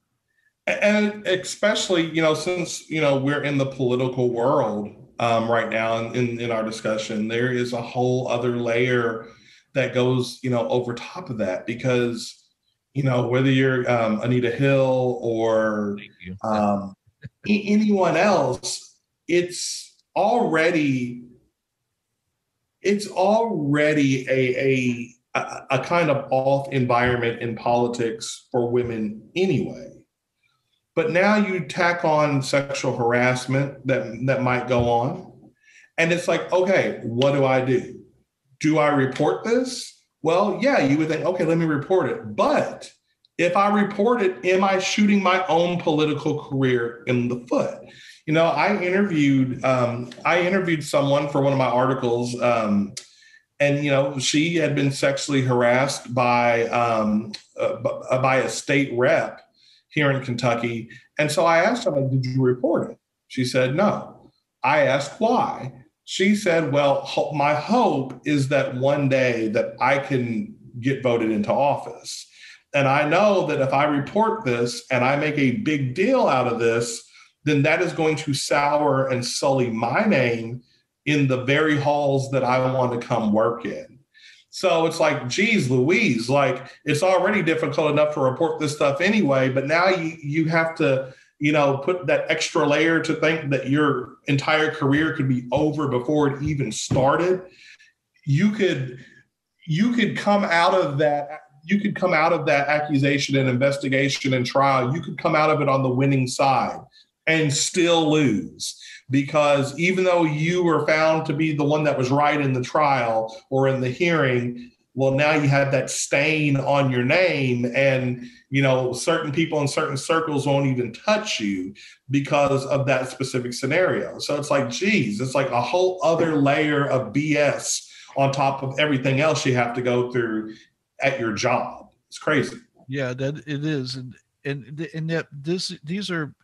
and especially you know since you know we're in the political world um, right now in, in, in our discussion, there is a whole other layer that goes, you know, over top of that because, you know, whether you're um, Anita Hill or um, anyone else, it's already it's already a, a a kind of off environment in politics for women anyway. But now you tack on sexual harassment that that might go on, and it's like, okay, what do I do? do I report this? Well, yeah, you would think, okay, let me report it. But if I report it, am I shooting my own political career in the foot? You know, I interviewed um, I interviewed someone for one of my articles, um, and you know, she had been sexually harassed by um, uh, by a state rep here in Kentucky, and so I asked her, "Did you report it?" She said, "No." I asked why, she said, "Well, my hope is that one day that I can get voted into office." And I know that if I report this and I make a big deal out of this, then that is going to sour and sully my name in the very halls that I want to come work in. So it's like, geez, Louise, like it's already difficult enough to report this stuff anyway, but now you you have to you know, put that extra layer to think that your entire career could be over before it even started, you could you could come out of that you could come out of that accusation and investigation and trial you could come out of it on the winning side and still lose because even though you were found to be the one that was right in the trial or in the hearing well now you have that stain on your name and you know certain people in certain circles won't even touch you because of that specific scenario. So it's like geez it's like a whole other layer of bs on top of everything else you have to go through at your job. It's crazy. Yeah that it is. And and and yet this these are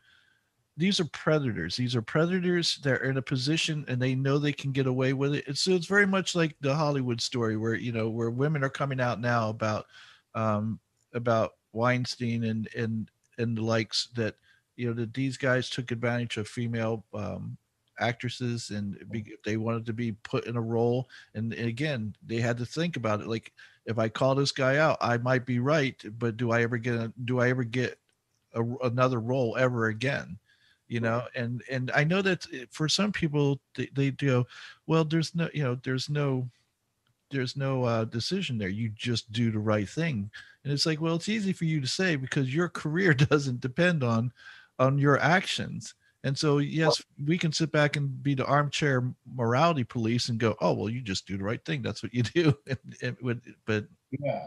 these are predators. These are predators. that are in a position and they know they can get away with it. It's, so it's very much like the Hollywood story where, you know, where women are coming out now about, um, about Weinstein and, and, and the likes that, you know, that these guys took advantage of female, um, actresses and be, they wanted to be put in a role. And, and again, they had to think about it. Like, if I call this guy out, I might be right, but do I ever get a, do I ever get a, another role ever again? You know and and i know that eh, for some people they, they go well there's no you know there's no there's no uh, decision there. You just do the right thing. And it's like well it's easy for you to say because your career *laughs* doesn't depend on on your actions. And so yes we can sit back and be the armchair morality police and go oh well you just do the right thing. That's what you *laughs* do. But yeah.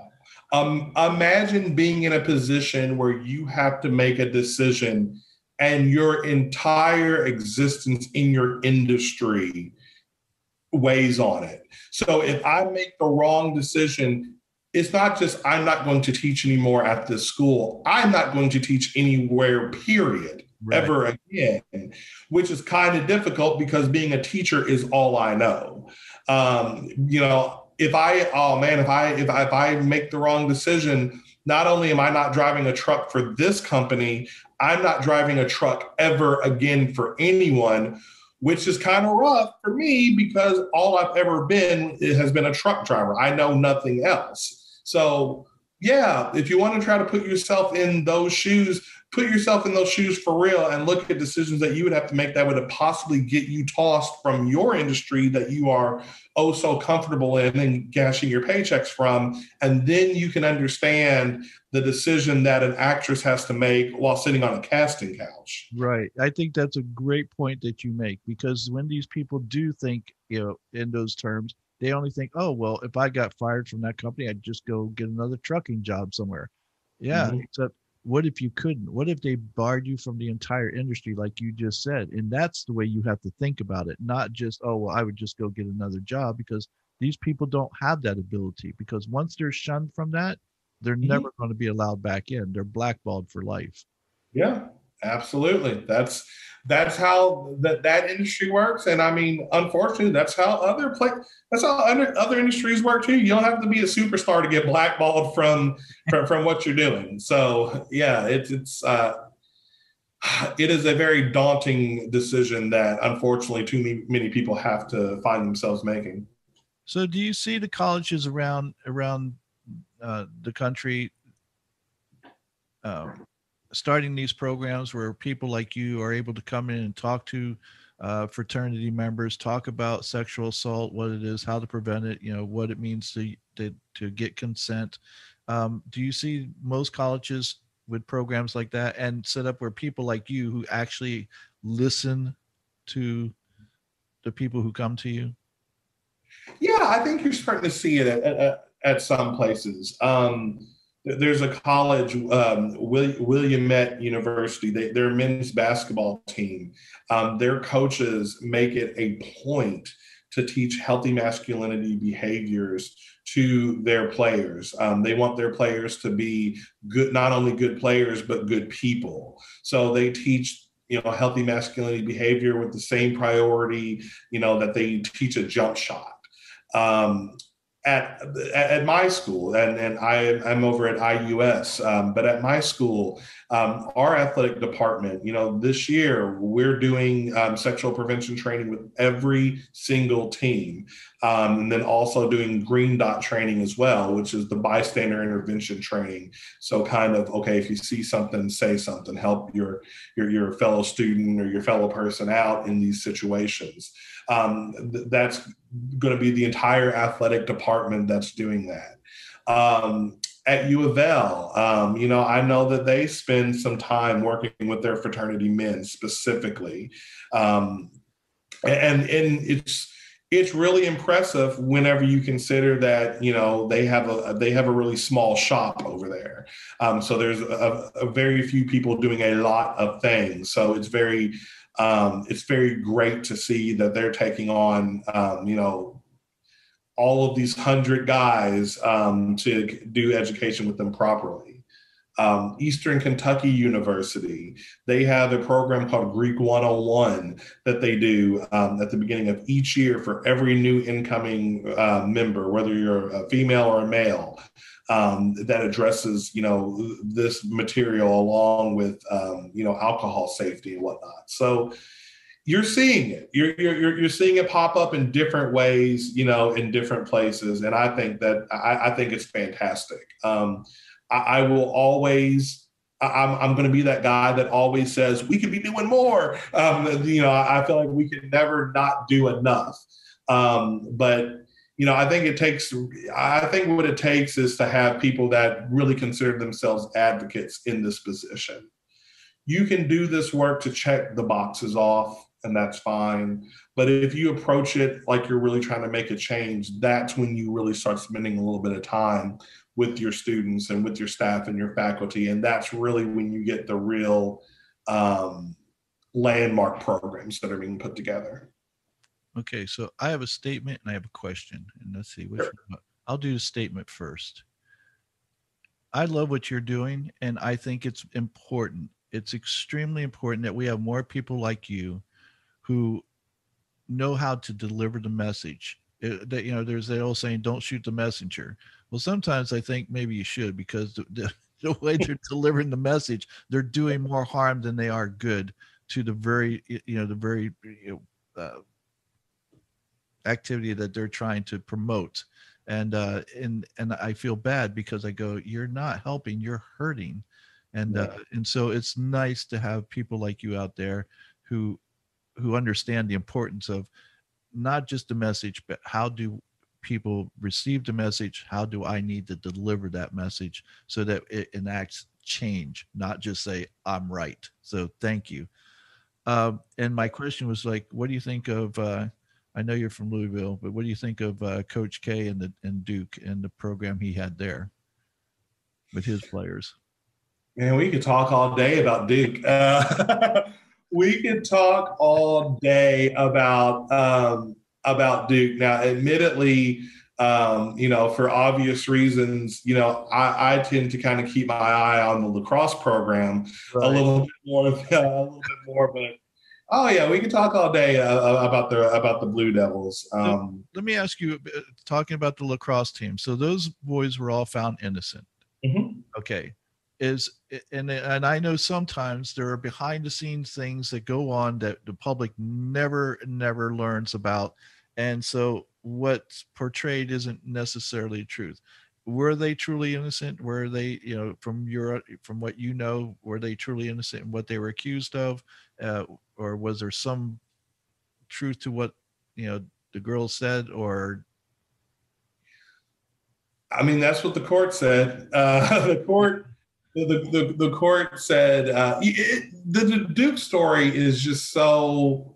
Um imagine being in a position where you have to make a decision and your entire existence in your industry weighs on it. So if I make the wrong decision, it's not just I'm not going to teach anymore at this school. I'm not going to teach anywhere, period, right. ever again, which is kind of difficult because being a teacher is all I know. Um, you know, if I, oh man, if I if I if I make the wrong decision, not only am I not driving a truck for this company, I'm not driving a truck ever again for anyone, which is kind of rough for me because all I've ever been has been a truck driver. I know nothing else. So, yeah, if you want to try to put yourself in those shoes, put yourself in those shoes for real and look at decisions that you would have to make that would possibly get you tossed from your industry that you are oh so comfortable in and gashing your paychecks from and then you can understand the decision that an actress has to make while sitting on a casting couch. Right. I think that's a great point that you make because when these people do think you know in those terms they only think oh well if i got fired from that company i'd just go get another trucking job somewhere. Yeah mm-hmm. except what if you couldn't? What if they barred you from the entire industry like you just said? And that's the way you have to think about it not just oh well i would just go get another job because these people don't have that ability because once they're shunned from that they're mm-hmm. never going to be allowed back in. They're blackballed for life. Yeah absolutely. That's that's how that that industry works. And i mean unfortunately that's how other play that's how other, other industries work too. You don't have to be a superstar to get blackballed from from, from what you're doing. So yeah it's it's uh it is a very daunting decision that unfortunately too many, many people have to find themselves making. So do you see the colleges around around uh, the country um, starting these programs where people like you are able to come in and talk to uh, fraternity members, talk about sexual assault, what it is, how to prevent it, you know, what it means to to, to get consent. Um, do you see most colleges with programs like that and set up where people like you who actually listen to the people who come to you? Yeah, I think you're starting to see it at, at, at some places. Um, there's a college, um, Willamette University. They, their men's basketball team. Um, their coaches make it a point to teach healthy masculinity behaviors to their players. Um, they want their players to be good, not only good players but good people. So they teach you know healthy masculinity behavior with the same priority you know that they teach a jump shot um, at at my school, and and I I'm over at IUS, um, but at my school, um, our athletic department, you know, this year we're doing um, sexual prevention training with every single team, um, and then also doing green dot training as well, which is the bystander intervention training. So kind of okay, if you see something, say something, help your your your fellow student or your fellow person out in these situations. Um, th- that's going to be the entire athletic department that's doing that. Um, at U of L, um, you know, I know that they spend some time working with their fraternity men specifically, um, and and it's it's really impressive whenever you consider that you know they have a they have a really small shop over there. Um, so there's a, a very few people doing a lot of things. So it's very um, it's very great to see that they're taking on, um, you know, all of these hundred guys um, to do education with them properly. Um, Eastern Kentucky University, they have a program called Greek 101 that they do um, at the beginning of each year for every new incoming uh, member, whether you're a female or a male um, that addresses you know this material along with um, you know alcohol safety and whatnot. So you're seeing it. You're, you're you're seeing it pop up in different ways, you know, in different places, and I think that I, I think it's fantastic. Um, I, I will always I'm, I'm going to be that guy that always says we could be doing more. Um, you know, I feel like we can never not do enough. Um, but you know, I think it takes, I think what it takes is to have people that really consider themselves advocates in this position. You can do this work to check the boxes off, and that's fine. But if you approach it like you're really trying to make a change, that's when you really start spending a little bit of time with your students and with your staff and your faculty. And that's really when you get the real um, landmark programs that are being put together. Okay, so I have a statement and I have a question, and let's see which sure. one. I'll do the statement first. I love what you're doing, and I think it's important. It's extremely important that we have more people like you who know how to deliver the message. It, that you know, there's that old saying, "Don't shoot the messenger." Well, sometimes I think maybe you should because the, the, *laughs* the way they're delivering the message, they're doing more harm than they are good to the very, you know, the very you know, uh, activity that they're trying to promote. And uh, and and I feel bad because I go, you're not helping, you're hurting, and uh, and so it's nice to have people like you out there who who understand the importance of not just the message, but how do people receive the message? How do i need to deliver that message so that it enacts change not just say i'm right. So thank you. Um, and my question was like what do you think of uh, i know you're from louisville but what do you think of uh, coach k and the and duke and the program he had there with his players man we could talk all day about duke uh, *laughs* we could talk all day about um, about Duke. Now, admittedly, um, you know, for obvious reasons, you know, I, I tend to kind of keep my eye on the lacrosse program right. a little bit more, *laughs* a little bit more. But oh yeah, we can talk all day uh, uh, about the about the Blue Devils. Um, let me ask you, uh, talking about the lacrosse team. So those boys were all found innocent. Mm-hmm. Okay, is and and I know sometimes there are behind the scenes things that go on that the public never never learns about and so what's portrayed isn't necessarily truth were they truly innocent? Were they you know from your from what you know were they truly innocent in what they were accused of? Uh, or was there some truth to what you know the girl said or i mean that's what the court said. Uh, *laughs* the court the, the, the court said uh, it, the, the duke story is just so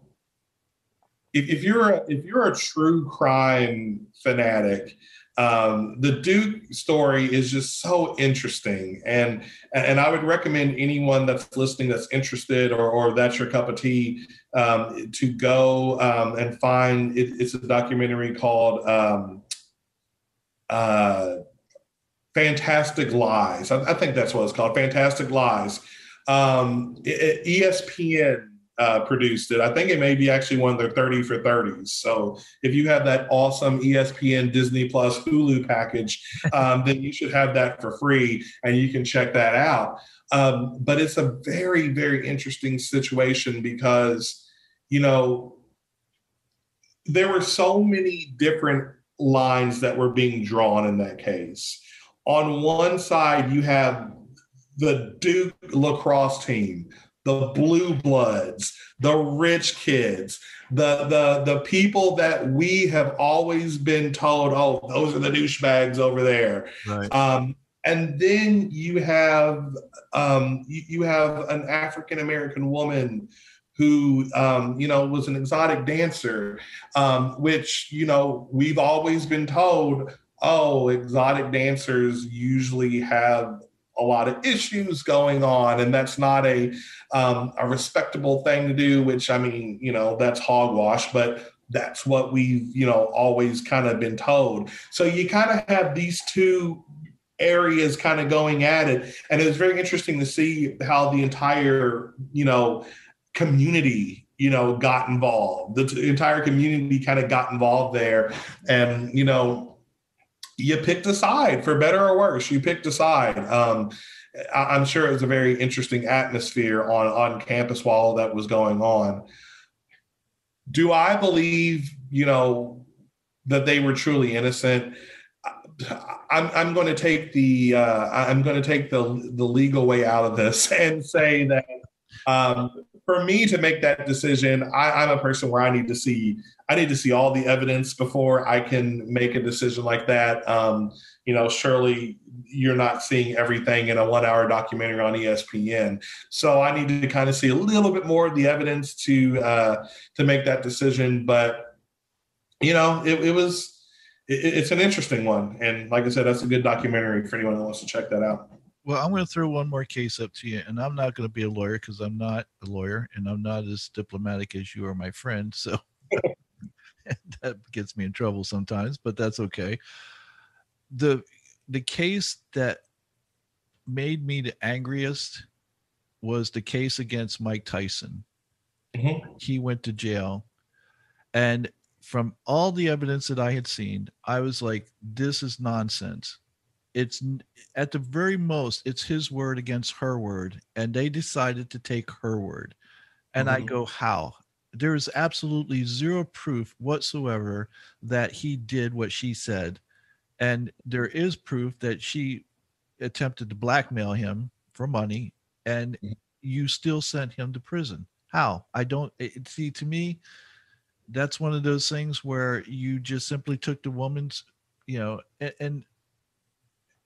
if, if you're a, if you're a true crime fanatic, um, the Duke story is just so interesting, and and I would recommend anyone that's listening that's interested or, or that's your cup of tea um, to go um, and find it, it's a documentary called um, uh, Fantastic Lies. I, I, think that's what it's called, Fantastic Lies. Um, ESPN uh, produced it. I think it may be actually one of their 30 for 30s. So if you have that awesome ESPN, Disney Plus, Hulu package, um, then you should have that for free and you can check that out. Um, but it's a very, very interesting situation because, you know, there were so many different lines that were being drawn in that case. On one side, you have the Duke lacrosse team the blue bloods, the rich kids, the the the people that we have always been told, oh, those are the douchebags over there. Right. Um, and then you have um, you, you have an African American woman who um, you know was an exotic dancer, um, which you know we've always been told, oh, exotic dancers usually have a lot of issues going on, and that's not a um, a respectable thing to do. Which I mean, you know, that's hogwash, but that's what we've you know always kind of been told. So you kind of have these two areas kind of going at it, and it was very interesting to see how the entire you know community you know got involved the entire community kind of got involved there and you know you picked a side for better or worse. You picked a side. Um, I, am sure it was a very interesting atmosphere on on campus while all that was going on. Do I believe, you know, that they were truly innocent? I'm, I'm going to take the uh, I'm going to take the the legal way out of this *laughs* and say that um, for me to make that decision, I, am a person where I need to see I need to see all the evidence before I can make a decision like that. Um, you know, surely you're not seeing everything in a one hour documentary on ESPN. So I need to kind of see a little bit more of the evidence to uh, to make that decision. But you know, it, it was it, it's an interesting one, and like I said, that's a good documentary for anyone that wants to check that out. Well, I'm going to throw one more case up to you, and I'm not going to be a lawyer because I'm not a lawyer, and I'm not as diplomatic as you are, my friend. So *laughs* *laughs* that gets me in trouble sometimes, but that's okay. The the case that made me the angriest was the case against Mike Tyson. Mm-hmm. He went to jail. And from all the evidence that I had seen, I was like, this is nonsense. it's at the very most it's his word against her word and they decided to take her word and mm-hmm. i go how there is absolutely zero proof whatsoever that he did what she said. And there is proof that she attempted to blackmail him for money and mm-hmm. you still sent him to prison. How? I don't it, see to me that's one of those things where you just simply took the woman's you know and, and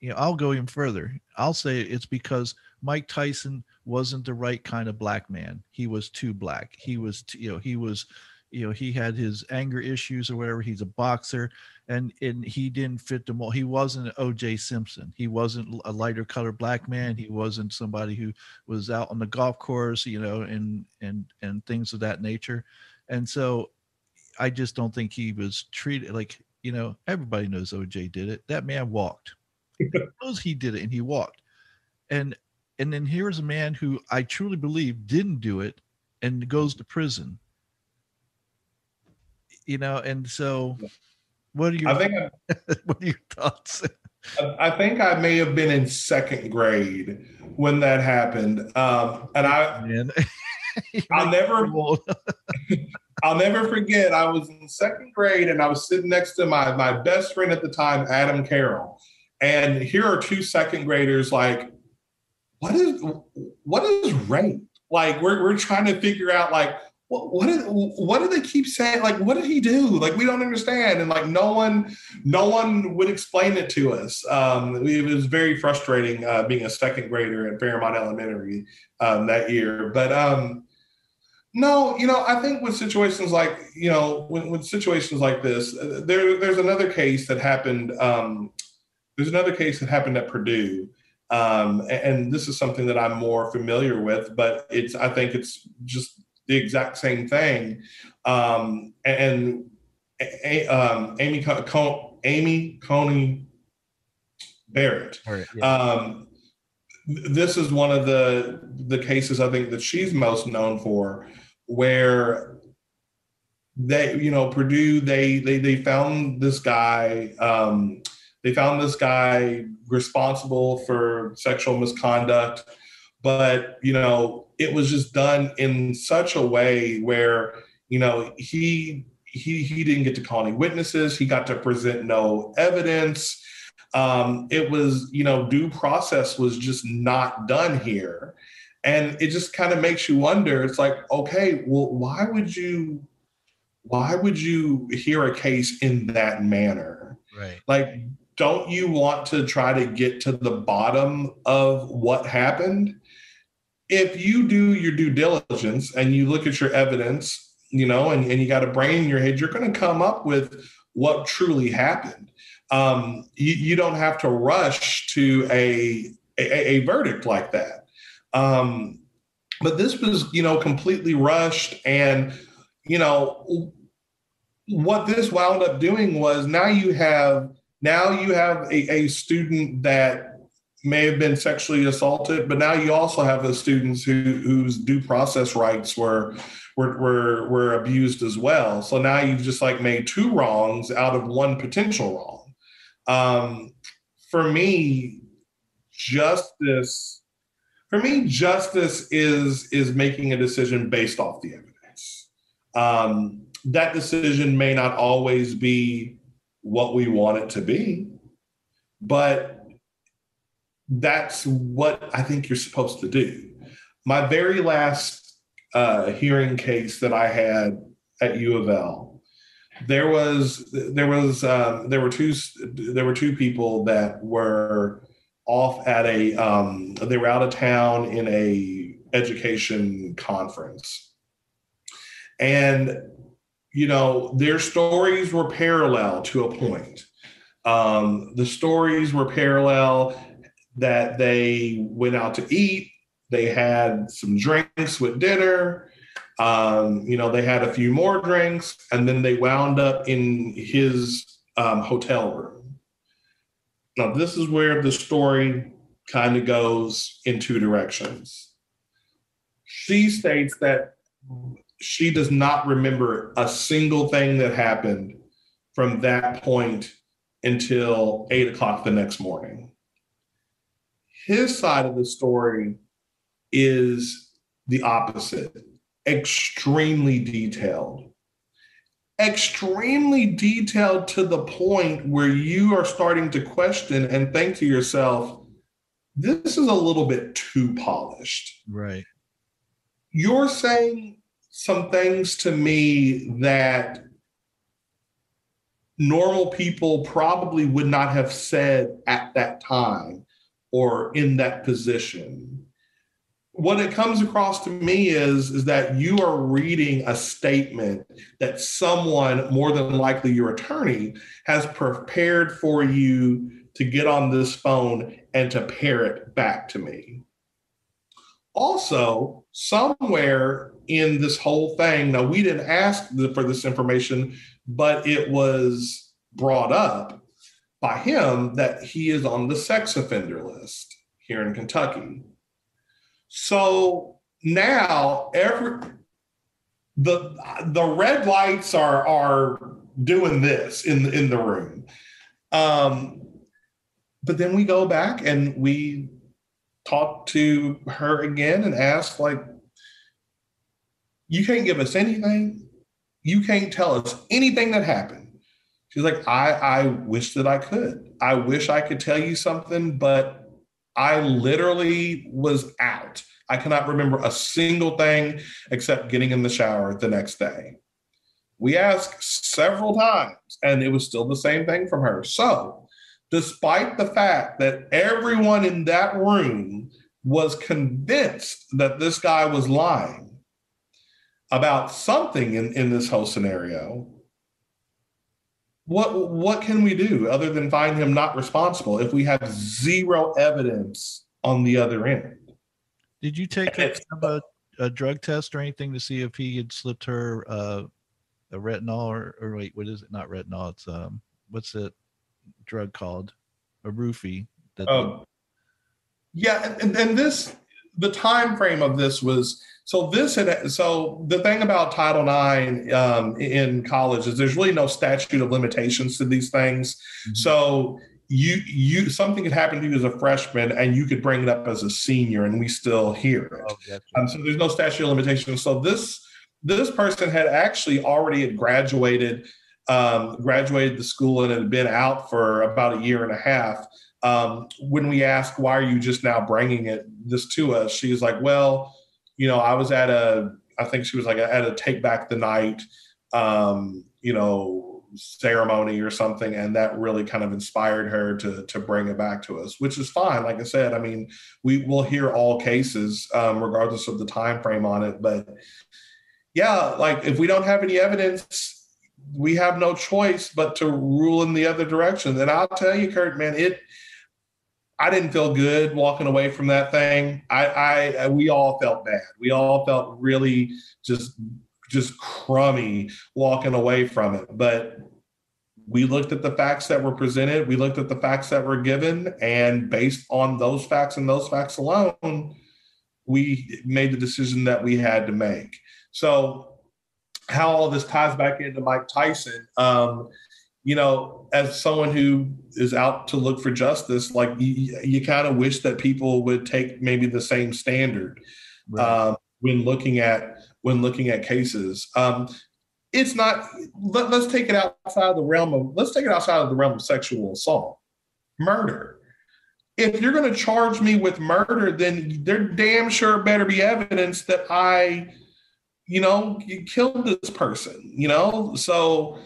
you know i'll go even further. I'll say it's because mike tyson wasn't the right kind of black man. He was too black. He was too, you know he was you know he had his anger issues or whatever. He's a boxer and and he didn't fit the mold he wasn't oj simpson. He wasn't a lighter colored black man. He wasn't somebody who was out on the golf course you know and and and things of that nature. And so i just don't think he was treated like you know everybody knows oj did it. That man walked. He knows he did it and he walked. And and then here's a man who i truly believe didn't do it and goes to prison you know, and so what are your I think *laughs* what are your thoughts? I think I may have been in second grade when that happened. Um, and I *laughs* I'll never *laughs* I'll never forget I was in second grade and I was sitting next to my my best friend at the time, Adam Carroll. And here are two second graders like, what is what is rape? Like we're we're trying to figure out like what what, did, what do they keep saying? Like, what did he do? Like, we don't understand. And like, no one, no one would explain it to us. Um, it was very frustrating uh, being a second grader at Fairmont Elementary um, that year. But um, no, you know, I think with situations like, you know, with situations like this, there, there's another case that happened. Um, there's another case that happened at Purdue. Um, and, and this is something that I'm more familiar with, but it's I think it's just the exact same thing. Um, and a, um, Amy Co- Amy Coney Barrett. Right, yeah. um, this is one of the the cases I think that she's most known for, where they, you know, Purdue they they they found this guy. Um, they found this guy responsible for sexual misconduct, but you know it was just done in such a way where you know he he he didn't get to call any witnesses. He got to present no evidence. Um, it was you know due process was just not done here. And it just kind of makes you wonder. It's like okay well why would you why would you hear a case in that manner? Right. Like don't you want to try to get to the bottom of what happened if you do your due diligence and you look at your evidence, you know, and, and you got a brain in your head, you're going to come up with what truly happened. Um, you, you, don't have to rush to a, a, a verdict like that. Um, but this was, you know, completely rushed. And, you know, what this wound up doing was now you have now you have a, a student that may have been sexually assaulted, but now you also have the students who whose due process rights were were were, were abused as well. So now you've just like made two wrongs out of one potential wrong. Um, for me, justice for me justice is is making a decision based off the evidence. Um, that decision may not always be what we want it to be, but that's what I think you're supposed to do. My very last uh, hearing case that I had at U of L, there was there was um, there were two there were two people that were off at a um, they were out of town in a education conference, and you know their stories were parallel to a point. Um, the stories were parallel that they went out to eat. They had some drinks with dinner. Um, you know, they had a few more drinks, and then they wound up in his um, hotel room. Now, this is where the story kind of goes in two directions. She states that she does not remember a single thing that happened from that point until eight o'clock the next morning. His side of the story is the opposite extremely detailed. Extremely detailed to the point where you are starting to question and think to yourself, this is a little bit too polished. Right. You're saying some things to me that normal people probably would not have said at that time or in that position. What it comes across to me is is that you are reading a statement that someone more than likely your attorney has prepared for you to get on this phone and to pair it back to me. Also somewhere in this whole thing now we didn't ask for this information but it was brought up by him that he is on the sex offender list here in kentucky so now every the the red lights are are doing this in in the room. Um, but then we go back and we talk to her again and ask like you can't give us anything you can't tell us anything that happened she's like i i wish that i could i wish i could tell you something but I literally was out. I cannot remember a single thing except getting in the shower the next day. We asked several times, and it was still the same thing from her. So, despite the fact that everyone in that room was convinced that this guy was lying about something in, in this whole scenario, what what can we do other than find him not responsible if we have zero evidence on the other end? Did you take a, a, a drug test or anything to see if he had slipped her uh, a retinol or, or wait, what is it? Not retinol. It's um, what's that drug called? A roofie. That um, yeah, and, and this the time frame of this was so this had so the thing about Title IX um, in college is there's really no statute of limitations to these things. Mm-hmm. So you you something could happen to you as a freshman and you could bring it up as a senior and we still hear it. Oh, gotcha. um, so there's no statute of limitations. So this this person had actually already had graduated um, graduated the school and had been out for about a year and a half um, when we ask why are you just now bringing it this to us, she's like, well, you know, I was at a, I think she was like at a take back the night, um, you know, ceremony or something, and that really kind of inspired her to to bring it back to us, which is fine. Like I said, I mean, we will hear all cases um, regardless of the time frame on it, but yeah, like if we don't have any evidence we have no choice but to rule in the other direction. And I'll tell you, Kurt, man, it I didn't feel good walking away from that thing. I, I, we all felt bad. We all felt really just, just crummy walking away from it. But we looked at the facts that were presented. We looked at the facts that were given, and based on those facts and those facts alone, we made the decision that we had to make. So, how all this ties back into Mike Tyson, um, you know, as someone who is out to look for justice, like you, you kind of wish that people would take maybe the same standard right. um, when looking at when looking at cases. Um, it's not. Let, us take it outside of the realm of. Let's take it outside of the realm of sexual assault, murder. If you're going to charge me with murder, then there damn sure better be evidence that I, you know, killed this person. You know, so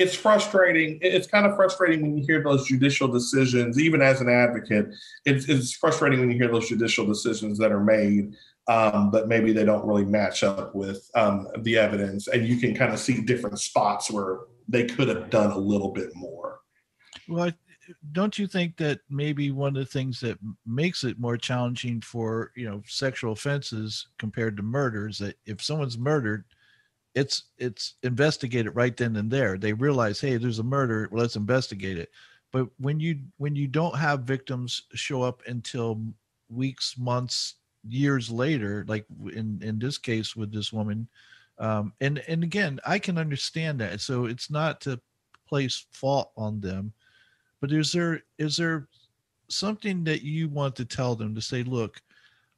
it's frustrating. It's kind of frustrating when you hear those judicial decisions, even as an advocate. It's, it's frustrating when you hear those judicial decisions that are made, um, but maybe they don't really match up with um, the evidence. And you can kind of see different spots where they could have done a little bit more. Well, don't you think that maybe one of the things that makes it more challenging for you know sexual offenses compared to murders that if someone's murdered it's it's investigated right then and there. They realize hey there's a murder let's investigate it. But when you when you don't have victims show up until weeks months years later like in in this case with this woman um and and again i can understand that. So it's not to place fault on them but is there is there something that you want to tell them to say, look,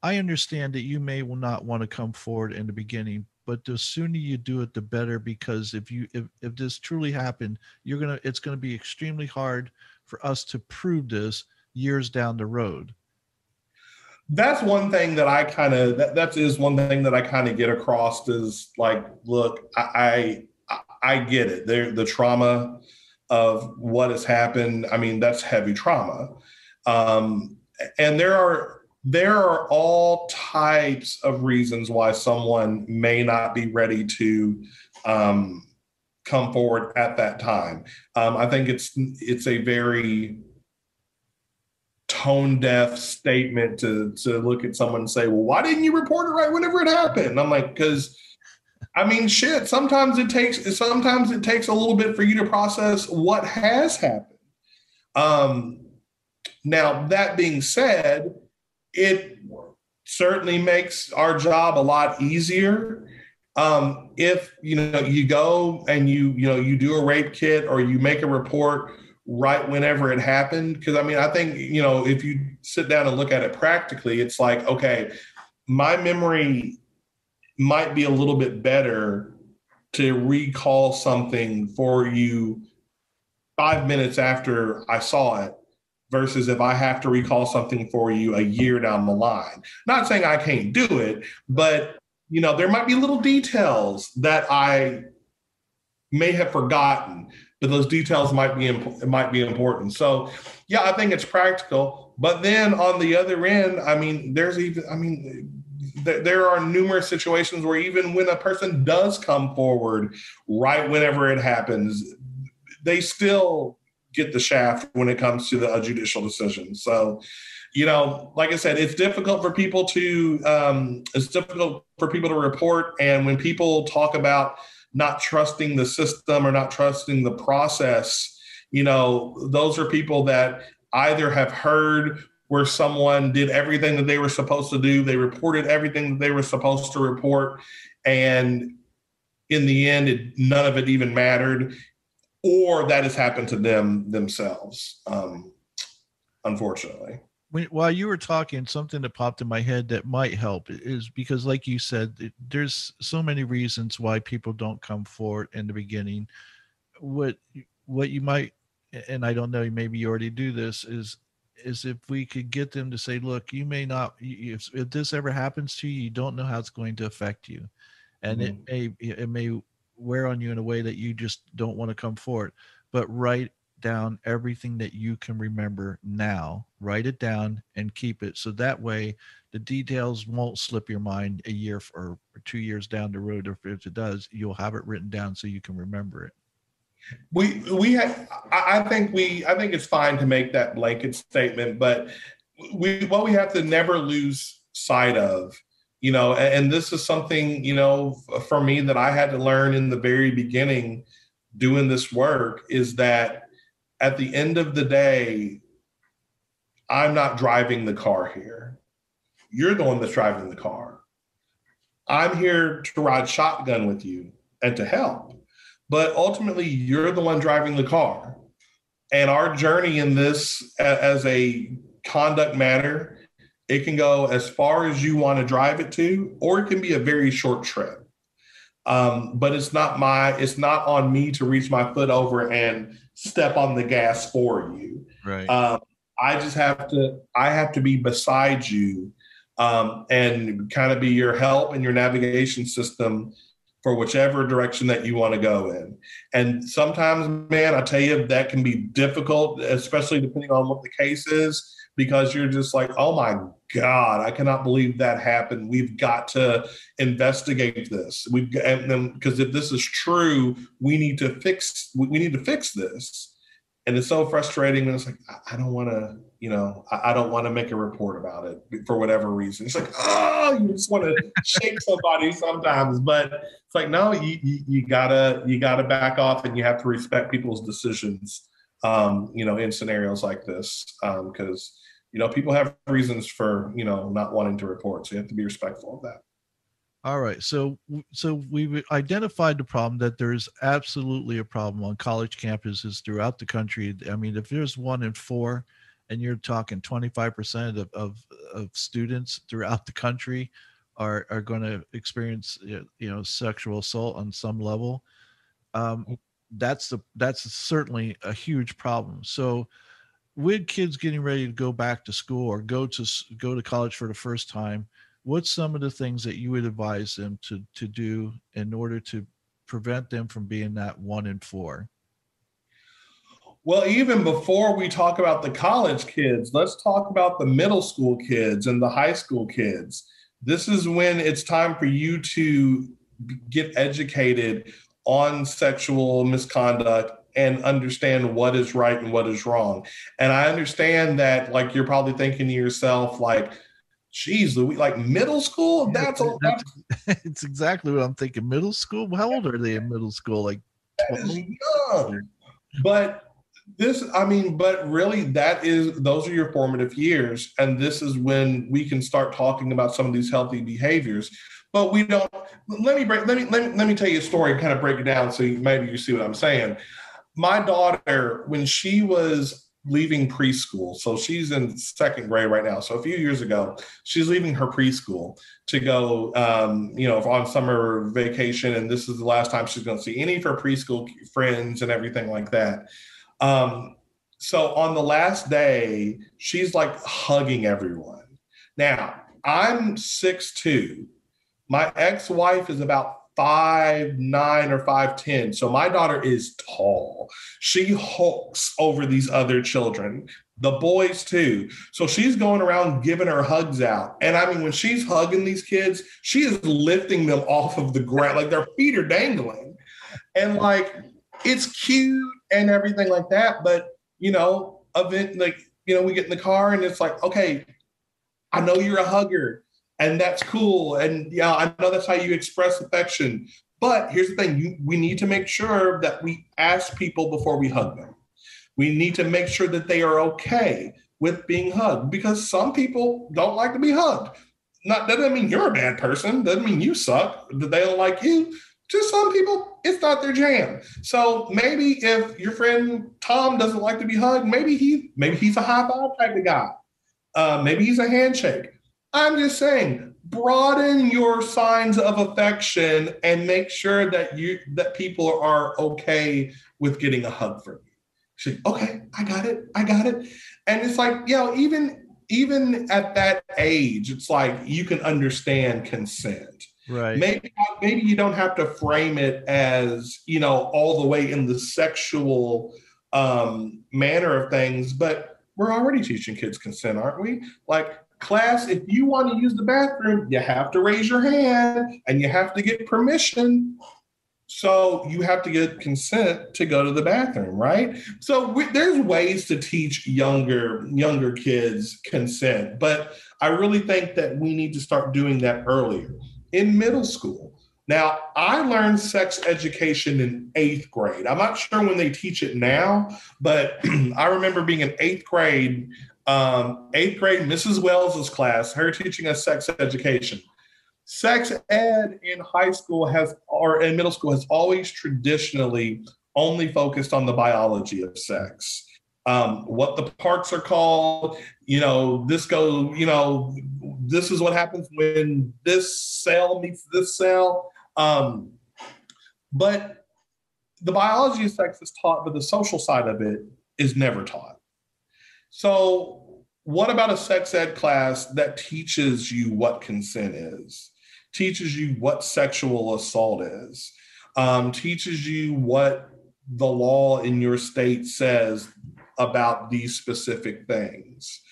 I understand that you may will not want to come forward in the beginning, but the sooner you do it, the better. Because if you if, if this truly happened, you're gonna it's gonna be extremely hard for us to prove this years down the road. That's one thing that I kind of that, that is one thing that I kind of get across is like, look, I I, I get it. There the trauma of what has happened. I mean, that's heavy trauma. Um, and there are there are all types of reasons why someone may not be ready to um, come forward at that time. Um, I think it's it's a very tone deaf statement to to look at someone and say, "Well, why didn't you report it right whenever it happened?" I'm like, because. I mean, shit. Sometimes it takes. Sometimes it takes a little bit for you to process what has happened. Um, now, that being said, it certainly makes our job a lot easier. Um, if you know you go and you you know you do a rape kit or you make a report right whenever it happened because i mean i think you know if you sit down and look at it practically it's like okay my memory might be a little bit better to recall something for you five minutes after i saw it versus if I have to recall something for you a year down the line. Not saying I can't do it, but you know, there might be little details that I may have forgotten, but those details might be imp- might be important. So, yeah, I think it's practical. But then on the other end, I mean, there's even, I mean, th- there are numerous situations where even when a person does come forward, right whenever it happens, they still get the shaft when it comes to the judicial decision. So, you know, like I said, it's difficult for people to um, it's difficult for people to report, and when people talk about not trusting the system or not trusting the process, you know, those are people that either have heard where someone did everything that they were supposed to do, they reported everything that they were supposed to report, and in the end, it, none of it even mattered or that has happened to them themselves, um, unfortunately. When, while you were talking, something that popped in my head that might help is because, like you said, there's so many reasons why people don't come forward in the beginning. What what you might, and I don't know, maybe you already do this, is is if we could get them to say, look, you may not, if, if this ever happens to you, you don't know how it's going to affect you, and mm-hmm. it may it may wear on you in a way that you just don't want to come forward. But write down everything that you can remember now. Write it down and keep it. So that way the details won't slip your mind a year or, two years down the road. Or if it does, you'll have it written down so you can remember it. We we have I think we I think it's fine to make that blanket statement, but we what we have to never lose sight of you know and, this is something you know for me that i had to learn in the very beginning doing this work is that at the end of the day i'm not driving the car here. You're the one that's driving the car. I'm here to ride shotgun with you and to help. But ultimately you're the one driving the car. And our journey in this as a conduct matter it can go as far as you want to drive it to, or it can be a very short trip. Um, but it's not my, it's not on me to reach my foot over and step on the gas for you. Right. Um, I just have to, I have to be beside you um, and kind of be your help and your navigation system for whichever direction that you want to go in. And sometimes, man, I tell you, that can be difficult, especially depending on what the case is because you're just like, oh my God, I cannot believe that happened. We've got to investigate this. We've and then because if this is true, we need to fix we need to fix this. And it's so frustrating when it's like, I don't want to, you know, I, don't want to make a report about it for whatever reason. It's like, oh, you just want to shake somebody sometimes, but it's like, no, you, you, you gotta you gotta back off and you have to respect people's decisions um, you know, in scenarios like this, because um, you know people have reasons for you know not wanting to report, so you have to be respectful of that. All right, so so we've identified the problem that there's absolutely a problem on college campuses throughout the country. I mean, if there's one in four, and you're talking 25% of, of, of students throughout the country are, are going to experience, you know, sexual assault on some level. Um, mm. that's the, that's certainly a huge problem. So with kids getting ready to go back to school or go to, go to college for the first time, what's some of the things that you would advise them to, to do in order to prevent them from being that one in four? Well, even before we talk about the college kids, let's talk about the middle school kids and the high school kids. This is when it's time for you to get educated on sexual misconduct and understand what is right and what is wrong. And I understand that, like, you're probably thinking to yourself, like, geez, Louis, like middle school? That's, a, that's *laughs* it's exactly what I'm thinking. Middle school? How old are they in middle school? Like 20? young. But this i mean but really that is those are your formative years and this is when we can start talking about some of these healthy behaviors but we don't let me break let me let me, let me tell you a story and kind of break it down so you, maybe you see what i'm saying my daughter when she was leaving preschool so she's in second grade right now so a few years ago she's leaving her preschool to go um, you know on summer vacation and this is the last time she's going to see any of her preschool friends and everything like that um, so on the last day, she's like hugging everyone. Now, I'm six two. My ex-wife is about five nine or five ten. So my daughter is tall. She hulks over these other children, the boys too. So she's going around giving her hugs out. And I mean, when she's hugging these kids, she is lifting them off of the ground, like their feet are dangling. And like it's cute and everything like that. But you know, event like you know, we get in the car and it's like, okay, I know you're a hugger, and that's cool. And yeah, I know that's how you express affection. But here's the thing: you, we need to make sure that we ask people before we hug them. We need to make sure that they are okay with being hugged because some people don't like to be hugged. Not that doesn't mean you're a bad person. Doesn't mean you suck. That they don't like you to some people, it's not their jam. So maybe if your friend Tom doesn't like to be hugged, maybe he maybe he's a high five type of guy. Uh, maybe he's a handshake. I'm just saying, broaden your signs of affection and make sure that you that people are okay with getting a hug from you. Say, okay, I got it, I got it. And it's like, you know, even even at that age, it's like you can understand consent Right. Maybe maybe you don't have to frame it as you know all the way in the sexual um, manner of things, but we're already teaching kids consent, aren't we? Like class, if you want to use the bathroom, you have to raise your hand and you have to get permission. So you have to get consent to go to the bathroom, right? So we, there's ways to teach younger younger kids consent, but I really think that we need to start doing that earlier in middle school. Now, I learned sex education in eighth grade. I'm not sure when they teach it now, but *clears throat* I remember being in eighth grade, um, eighth grade, Mrs. Wells's class, her teaching us sex education. Sex ed in high school has, or in middle school, has always traditionally only focused on the biology of sex. Um, what the parts are called, you know, this go, you know, this is what happens when this cell meets this cell. Um, but the biology of sex is taught, but the social side of it is never taught. So, what about a sex ed class that teaches you what consent is, teaches you what sexual assault is, um, teaches you what the law in your state says about these specific things?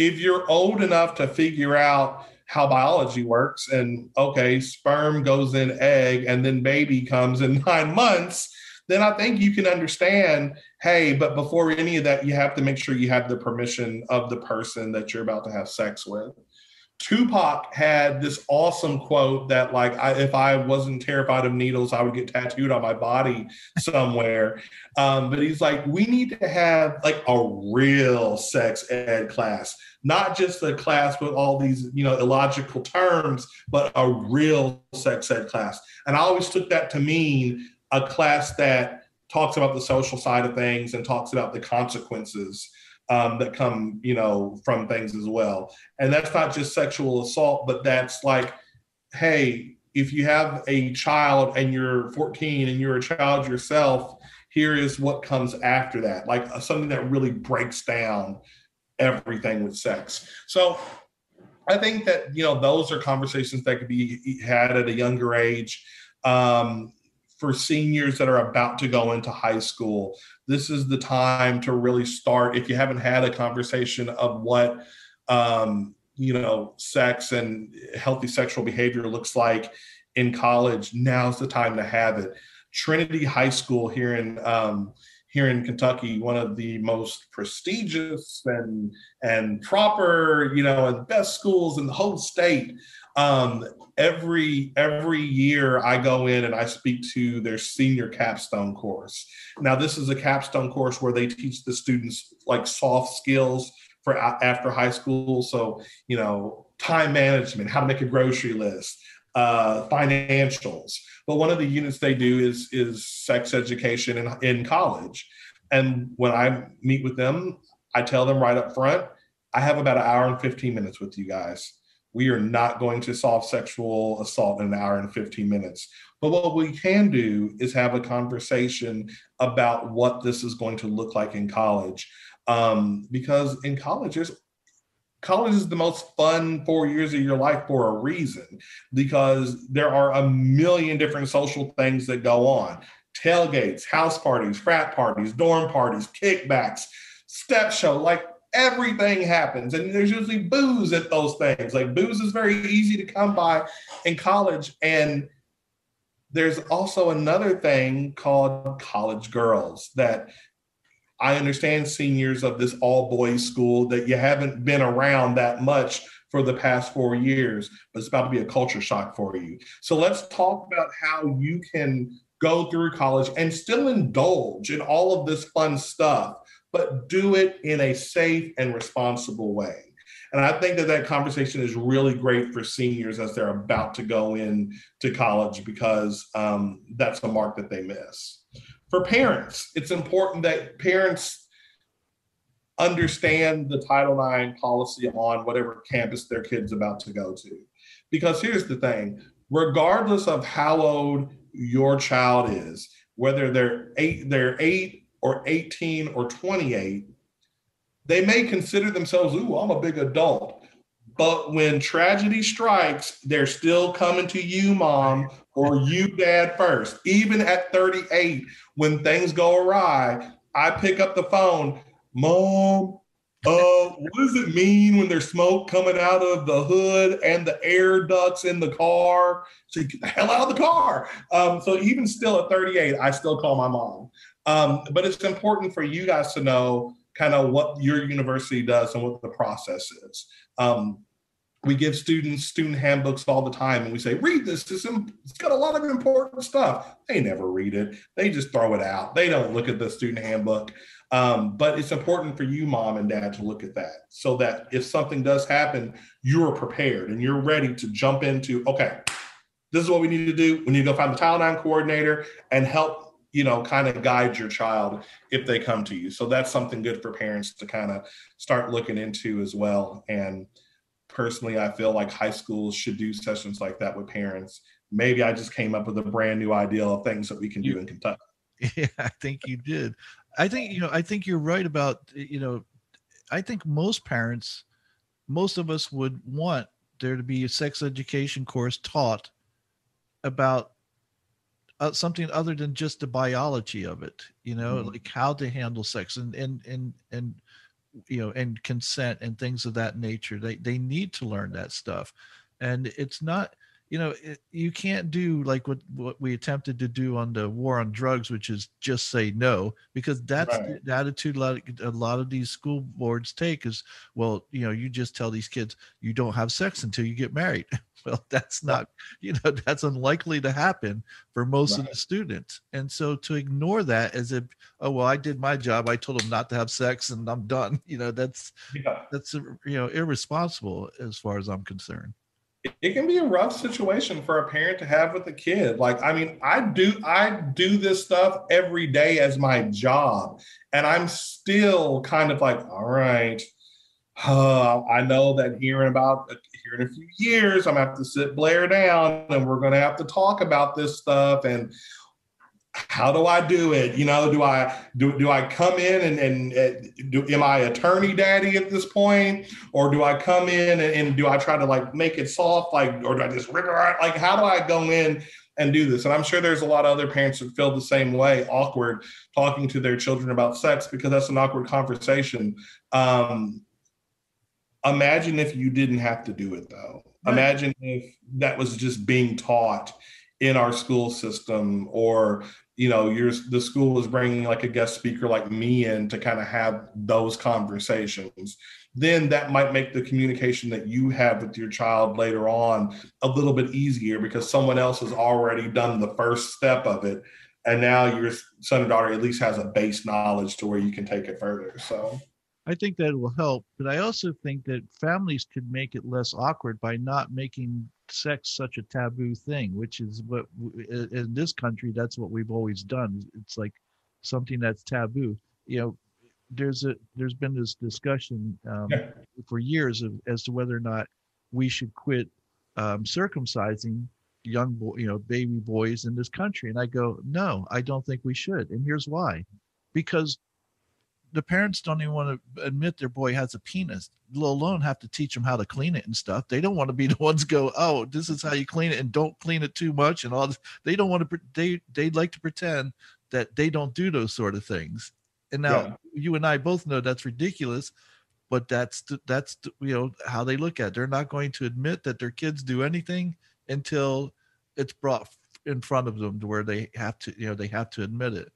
if you're old enough to figure out how biology works and okay sperm goes in egg and then baby comes in *laughs* nine months then i think you can understand hey but before any of that you have to make sure you have the permission of the person that you're about to have sex with. Tupac had this awesome quote that like I, if i wasn't terrified of needles i would get tattooed on my body *laughs* somewhere. Um, but he's like we need to have like a real sex ed class. Not just a class with all these, you know, illogical terms, but a real sex ed class. And I always took that to mean a class that talks about the social side of things and talks about the consequences um, that come, you know, from things as well. And that's not just sexual assault, but that's like, hey, if you have a child and you're 14 and you're a child yourself, here is what comes after that, like uh, something that really breaks down everything with sex. So I think that you know those are conversations that could be had at a younger age. Um, for seniors that are about to go into high school, this is the time to really start. If you haven't had a conversation of what um, you know sex and healthy sexual behavior looks like in college, now's the time to have it. Trinity High School here in um, here in Kentucky, one of the most prestigious and and proper, you know, and best schools in the whole state. Um, every every year, I go in and I speak to their senior capstone course. Now, this is a capstone course where they teach the students like soft skills for after high school. So, you know, time management, how to make a grocery list, uh, financials. But one of the units they do is is sex education in, in college. And when I meet with them, I tell them right up front, I have about an hour and 15 minutes with you guys. We are not going to solve sexual assault in an hour and 15 minutes. But what we can do is have a conversation about what this is going to look like in college. Um, because in college, college is the most fun four years of your life for a reason because there are a million different social things that go on tailgates house parties frat parties dorm parties kickbacks step show like everything happens. And there's usually booze at those things. Like booze is very easy to come by in college. And there's also another thing called college girls that I understand seniors of this all boys school that you haven't been around that much for the past four years, but it's about to be a culture shock for you. So let's talk about how you can go through college and still indulge in all of this fun stuff, but do it in a safe and responsible way. And I think that that conversation is really great for seniors as they're about to go in to college because um, that's a mark that they miss for parents, it's important that parents understand the Title IX policy on whatever campus their kid's about to go to. Because here's the thing regardless of how old your child is, whether they're eight, they're eight or 18 or 28, they may consider themselves, ooh, I'm a big adult. But when tragedy strikes, they're still coming to you, mom, or you, dad, first. Even at 38, when things go awry, I pick up the phone, mom. Uh, what does it mean when there's smoke coming out of the hood and the air ducts in the car? So you get the hell out of the car. Um, so even still at 38, I still call my mom. Um, but it's important for you guys to know kind of what your university does and what the process is. Um, we give students student handbooks all the time and we say read this it's, it's got a lot of important stuff. They never read it. They just throw it out. They don't look at the student handbook. Um, but it's important for you mom and dad to look at that so that if something does happen you're prepared and you're ready to jump into okay this is what we need to do. We need to go find the Title IX coordinator and help you know kind of guide your child if they come to you so that's something good for parents to kind of start looking into as well and personally, I feel like high schools should do sessions like that with parents. Maybe I just came up with a brand new idea of things that we can do in Kentucky. *laughs* Yeah, I think you did. I think, you know, I think you're right about, you know, I think most parents, most of us would want there to be a sex education course taught about uh, something other than just the biology of it you know mm-hmm. like how to handle sex and and and and you know and consent and things of that nature they they need to learn that stuff and it's not you know it, you can't do like what what we attempted to do on the war on drugs which is just say no because that's right. the attitude a lot, of, a lot of these school boards take is well you know you just tell these kids you don't have sex until you get married *laughs* *laughs* well that's not you know *laughs* that's unlikely to happen for most right. of the students and so to ignore that as if oh well i did my job i told them not to have sex and i'm done *laughs* you know that's yeah. that's you know irresponsible as far as i'm concerned it can be a rough situation for a parent to have with a kid. Like, I mean, I do I do this stuff every day as my job, and I'm still kind of like, all right, uh, I know that here in about here in a few years, I'm gonna have to sit Blair down, and we're gonna have to talk about this stuff and how do I do it? You know, do I do do I come in and and do am I attorney daddy at this point, or do I come in and, and do I try to like make it soft, like, or do I just rip it like? How do I go in and do this? And I'm sure there's a lot of other parents that feel the same way, awkward talking to their children about sex because that's an awkward conversation. Um, imagine if you didn't have to do it though. Right. Imagine if that was just being taught in our school system or you know your the school is bringing like a guest speaker like me in to kind of have those conversations then that might make the communication that you have with your child later on a little bit easier because someone else has already done the first step of it and now your son or daughter at least has a base knowledge to where you can take it further so I think that will help, but I also think that families could make it less awkward by not making sex such a taboo thing, which is what in this country that's what we've always done. It's like something that's taboo. You know, there's a there's been this discussion um, yeah. for years of, as to whether or not we should quit um, circumcising young boy, you know, baby boys in this country. And I go, no, I don't think we should. And here's why: because the parents don't even want to admit their boy has a penis, let alone have to teach them how to clean it and stuff. They don't want to be *laughs* the ones go, oh, this is how you clean it, and don't clean it too much and all this. They don't want to. They they like to pretend that they don't do those sort of things. And now yeah. you and I both know that's ridiculous, but that's the, that's the, you know how they look at. It. They're not going to admit that their kids do anything until it's brought in front of them to where they have to you know they have to admit it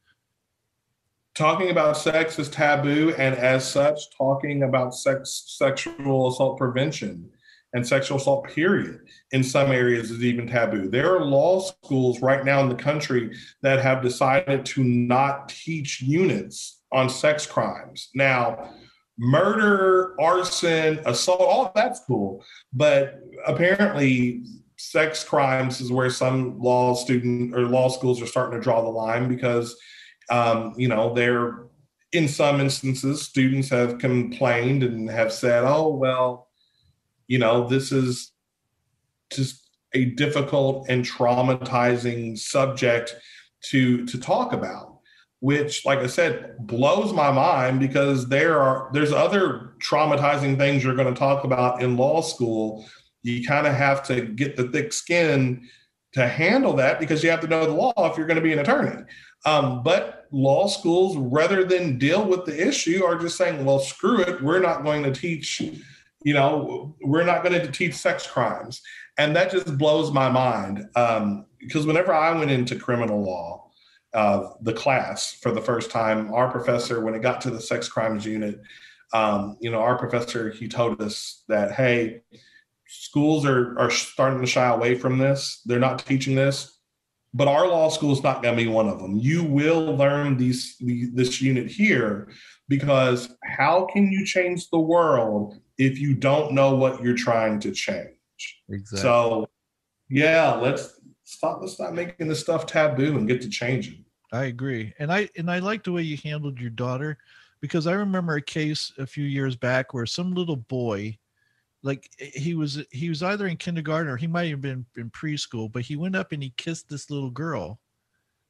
talking about sex is taboo and as such talking about sex sexual assault prevention and sexual assault period in some areas is even taboo. There are law schools right now in the country that have decided to not teach units on sex crimes. Now murder arson assault all that's cool but apparently sex crimes is where some law student or law schools are starting to draw the line because um, you know, there, in some instances, students have complained and have said, oh, well, you know, this is just a difficult and traumatizing subject to to talk about which like i said blows my mind because there are there's other traumatizing things you're going to talk about in law school. You kind of have to get the thick skin to handle that because you have to know the law if you're going to be an attorney um, but law schools, rather than deal with the issue, are just saying, well, screw it. We're not going to teach, you know, we're not going to teach sex crimes. And that just blows my mind. Um, because whenever I went into criminal law, uh, the class for the first time, our professor, when it got to the sex crimes unit, um, you know, our professor, he told us that, hey, schools are, are starting to shy away from this. They're not teaching this but our law school is not going to be one of them. You will learn these this unit here because how can you change the world if you don't know what you're trying to change? Exactly. So, yeah, let's stop. Let's stop making this stuff taboo and get to changing. I agree, and I and I like the way you handled your daughter because I remember a case a few years back where some little boy like eh, he was he was either in kindergarten or he might have been in preschool but he went up and he kissed this little girl.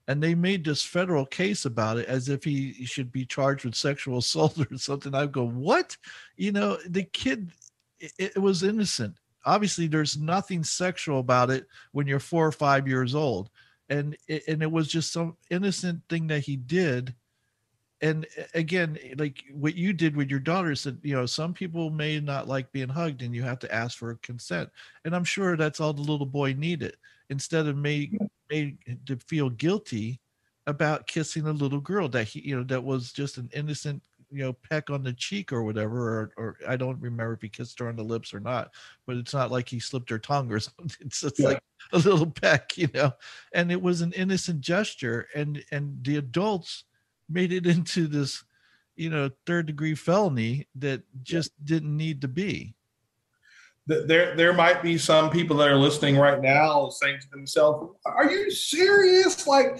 And they made this federal case about it as if he should be charged with sexual *laughs* assault or something. I go what? You know the kid it, it was innocent. Obviously there's nothing sexual about it when you're four or five years old. And it, and it was just some innocent thing that he did and again eh, like what you did with your daughter said you know some people may not like being hugged and you have to ask for consent and i'm sure that's all the little boy needed instead of made made eh, to feel guilty about kissing a little girl that he you know that was just an innocent you know peck on the cheek or whatever or, or i don't remember if he kissed her on the lips or not but it's not like he slipped her tongue or *laughs* something it's just yeah. like a little *laughs* peck you know and it was an innocent gesture and and the adults made it into this, you know, third degree felony that just didn't need to be. there there might be some people that are listening right now saying to themselves, "Are you serious? Like,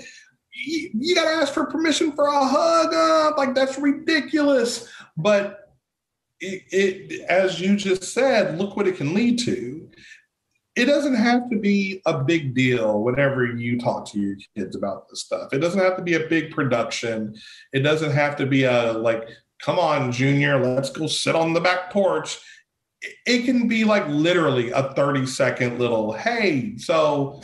you, you got to ask for permission for a hug? Uh, like that's ridiculous." But it, it, as you just said, look what it can lead to. It doesn't have to be a big deal whenever you talk to your kids about this stuff. It doesn't have to be a big production. It doesn't have to be a like, come on, Junior, let's go sit on the back porch it can be like literally a 30 second little hey so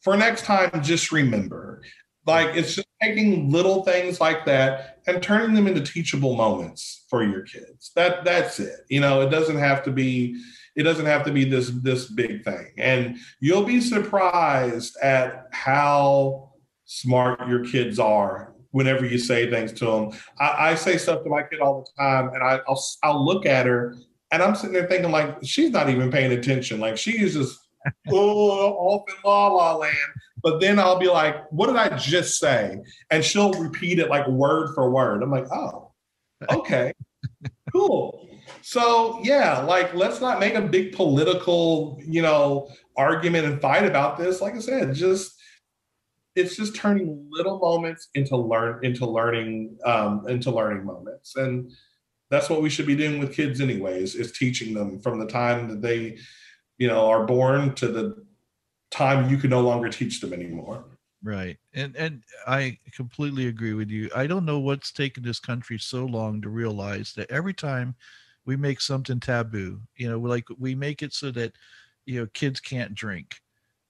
for next time just remember like it's just taking little things like that and turning them into teachable moments for your kids that that's it you know it doesn't have to be it doesn't have to be this this big thing and you'll be surprised at how smart your kids are whenever you say things to them i, I say stuff to my kid all the time and I, I'll, I'll look at her and I'm sitting there thinking, like, she's not even paying attention. Like, she is just *laughs* oh, off in la la land. But then I'll be like, what did I just say? And she'll repeat it like word for word. I'm like, oh, okay, *laughs* cool. So yeah, like let's not make a big political, you know, argument and fight about this. Like I said, just it's just turning little moments into learn into learning um, into learning moments. And that's what we should be doing with kids anyways is teaching them from the time that they you know are born to the time you can no longer teach them anymore right and and i completely agree with you i don't know what's taken this country so long to realize that every time we make something taboo you know like we make it so that you know kids can't drink.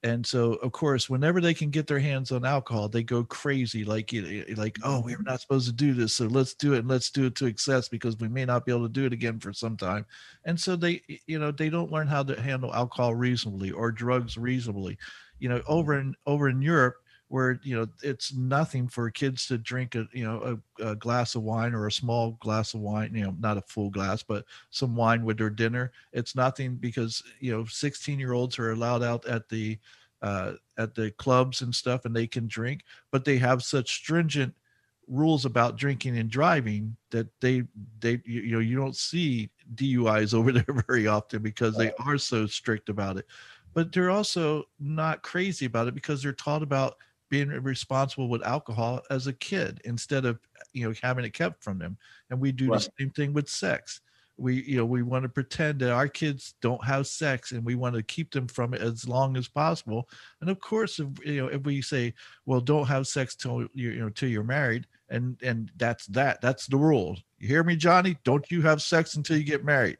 And so of course whenever they can get their hands on alcohol they go crazy like like oh we're mm-hmm. not supposed to do this so let's do it and let's do it to excess because we may not be able to do it again for some time. And so they you know they don't learn how to handle alcohol reasonably or drugs reasonably. You know over mm-hmm. in over in europe where you know it's nothing for kids to drink a you know a, a, glass of wine or a small glass of wine you know not a full glass but some wine with their dinner. It's nothing because you know 16 year olds are allowed out at the uh, at the clubs and stuff and they can drink but they have such stringent rules about drinking and driving that they they you, you know you don't see duis over *laughs* there very often because they are so strict about it. But they're also not crazy about it because they're taught about being responsible with alcohol as a kid instead of you know having it kept from them. And we do right. the same thing with sex. We you know we want to pretend that our kids don't have sex and we want to keep them from it as long as possible. And of course if you know if we say well don't have sex till you you know till you're married and and that's that that's the rule. You hear me johnny? Don't you have sex until you get married?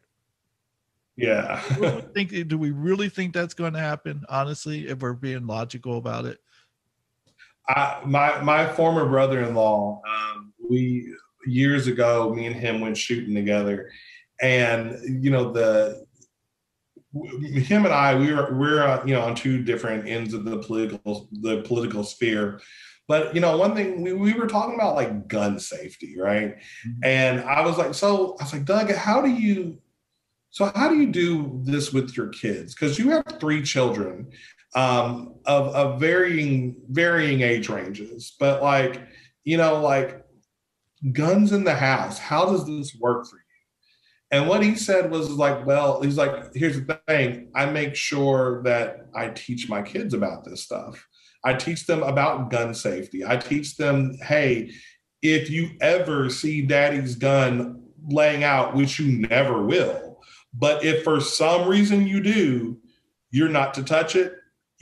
Yeah. Do, *laughs* think, do we really think that's going to happen honestly if we're being logical about it I, my my former brother-in-law, um, we years ago, me and him went shooting together, and you know the him and I, we were we're uh, you know on two different ends of the political the political sphere. But you know, one thing we, we were talking about like gun safety, right? Mm-hmm. And I was like, so I was like, Doug, how do you so how do you do this with your kids? Because you have three children um, of, of varying varying age ranges. But like, you know, like guns in the house, how does this work for you? And what he said was like, well, he's like, here's the thing. I make sure that I teach my kids about this stuff. I teach them about gun safety. I teach them, hey, if you ever see daddy's gun laying out, which you never will, but if for some reason you do, you're not to touch it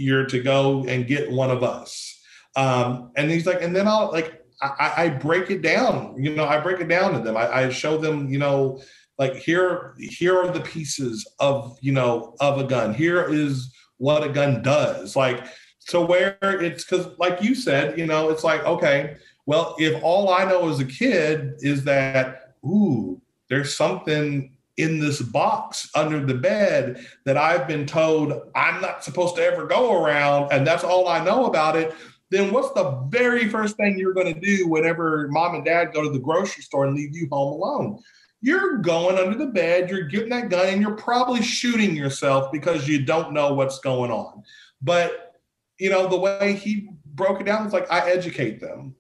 you're to go and get one of us. Um, and he's like, and then I'll like, I, I, break it down, you know, I break it down to them. I, I show them, you know, like here, here are the pieces of, you know, of a gun. Here is what a gun does. Like, so where it's because like you said, you know, it's like, okay, well, if all I know as a kid is that, ooh, there's something in this box under the bed that I've been told I'm not supposed to ever go around, and that's all I know about it, then what's the very first thing you're going to do whenever mom and dad go to the grocery store and leave you home alone? You're going under the bed, you're getting that gun, and you're probably shooting yourself because you don't know what's going on. But, you know, the way he broke it down was like, I educate them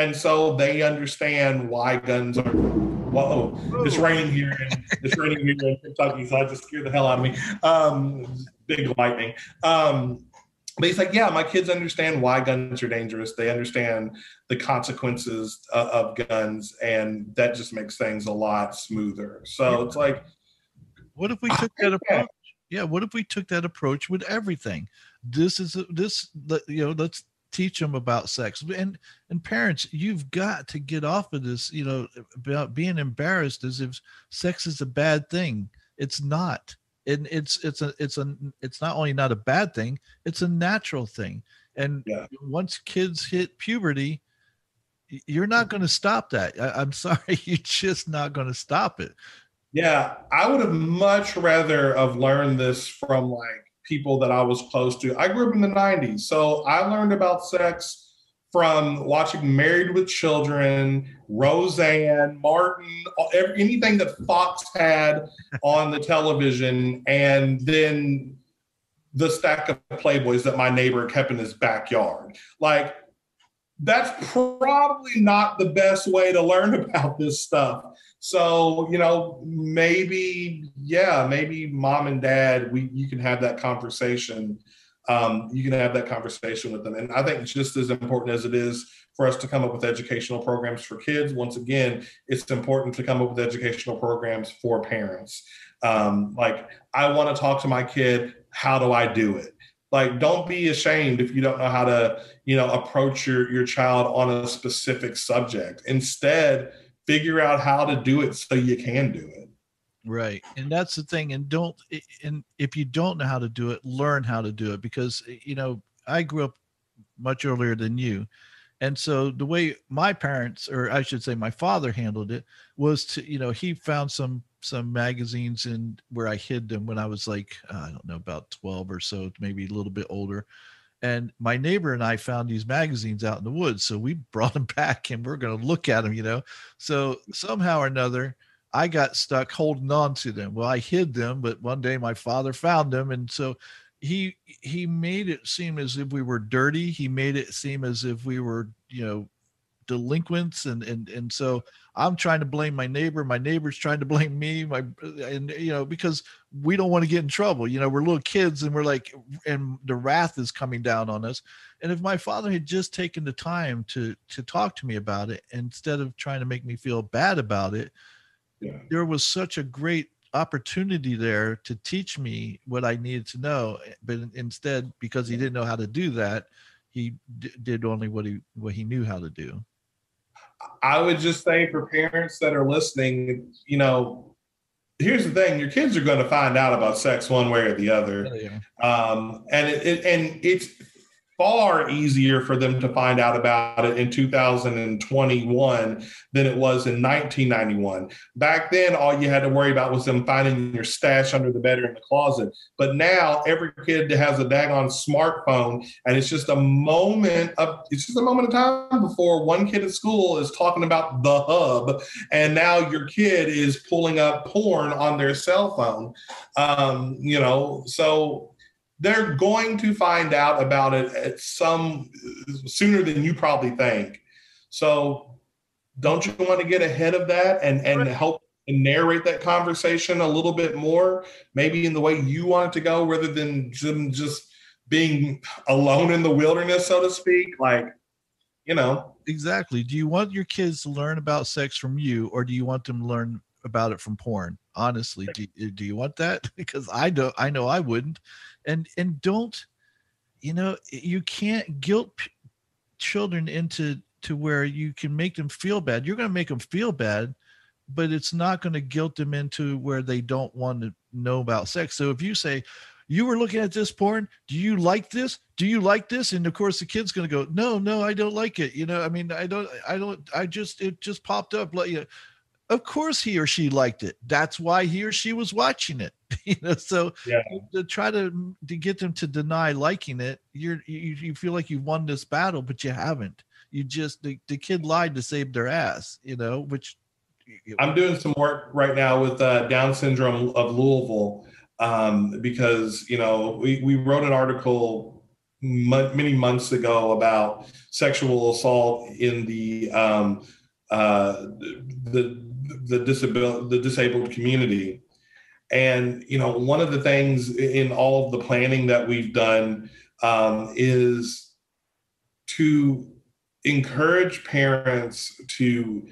and so they understand why guns are. Whoa, it's raining here, and it's raining here in Kentucky, so I just scared the hell out of me. Um, big lightning. Um, but he's like, yeah, my kids understand why guns are dangerous. They understand the consequences uh, of guns, and that just makes things a lot smoother. So it's like, what if we took that approach? Yeah, what if we took that approach with everything? This is this, you know, let's teach them about sex. And and parents you've got to get off of this you know about being embarrassed as if sex is a bad thing. It's not. And it's it's a it's a it's not only not a bad thing it's a natural thing. And yeah. once kids hit puberty you're not going to mm-hmm. stop that. I, am *laughs* sorry you're just not going to stop it. Yeah i would have much rather have learned this from like people that i was close to i grew up in the 90s so i learned about sex from watching Married with Children, Roseanne, Martin, anything that Fox had on the television, and then the stack of Playboys that my neighbor kept in his backyard. Like, that's probably not the best way to learn *laughs* about this stuff. So, you know, maybe, yeah, maybe mom and dad, we you can have that conversation um, you can have that conversation with them. And I think just as important as it is for us to come up with educational programs for kids, once again, it's important to come up with educational programs for parents. Um, like, I want to talk to my kid. How do I do it? Like, don't be ashamed if you don't know how to, you know, approach your your child on a specific subject. Instead, figure out how to do it so you can do it. Right. And that's the thing. And don't, and if you don't know how to do it, learn how to do it because, eh, you know, I grew up much earlier than you. And so the way my parents, or I should say my father handled it was to, you know, he found some, some magazines and where I hid them when I was like, uh, I don't know, about 12 or so, maybe a little bit older. And my neighbor and I found these magazines out in the woods. So we *laughs* brought them back and we're going to look at them, you know? So somehow or another, I got stuck holding on to them. Well, I hid them, but one day my father found them, and so he he made it seem as if we were dirty. He made it seem as if we were, you know, delinquents, and and and so I'm trying to blame my neighbor. My neighbor's trying to *laughs* blame me. My and you know because we don't want to get in trouble. You know, we're little kids, and we're like, and the wrath is coming down on us. And if my father had just taken the time to to talk to me about it instead of trying to make me feel bad about it yeah. there was such a great opportunity there to teach me what I needed to know. Eh, but instead, because he didn't know how to do that, he d- did only what he what he knew how to do. I would just say for parents that are listening, you know, here's the thing: your kids are going to find out about sex one way or the other, oh, yeah. um, and it, it, and it's far easier for them to find out about it in 2021 than it was in 1991. Back then, all you had to worry about was them finding your stash under the bed or in the closet. But now every kid has a daggone smartphone, and it's just a moment of it's just a moment of time before one kid at school is talking about the hub, and now your kid is pulling up porn on their cell phone. Um, you know, so they're going to find out about it at some sooner than you probably think. So don't you want to get ahead of that and and help and narrate that conversation a little bit more, maybe in the way you want it to go, rather than just being alone in the wilderness, so to speak. Like, you know. Exactly. Do you want your kids to learn about sex from you, or do you want them to learn about it from porn? Honestly, do, do you want that? *laughs* Because I don't. I know I wouldn't and and don't you know you can't guilt p- children into to where you can make them feel bad. You're going to make them feel bad but it's not going to guilt them into where they don't want to know about sex. So if you say you were looking at this porn. Do you like this? Do you like this? And of course the kid's going to go no no i don't like it. You know i mean i don't i don't i just it just popped up. Like you know, of course he or she liked it that's why he or she was watching it *laughs* you know so yeah. to try to to get them to deny liking it you're you, you feel like you've won this battle but you haven't you just the, the kid lied to save their ass you know which i'm doing some work right now with uh, down syndrome of louisville um, because you know we, we wrote an article many months ago about sexual assault in the um, uh, the the disabled the disabled community. And you know, one of the things in all of the planning that we've done um, is to encourage parents to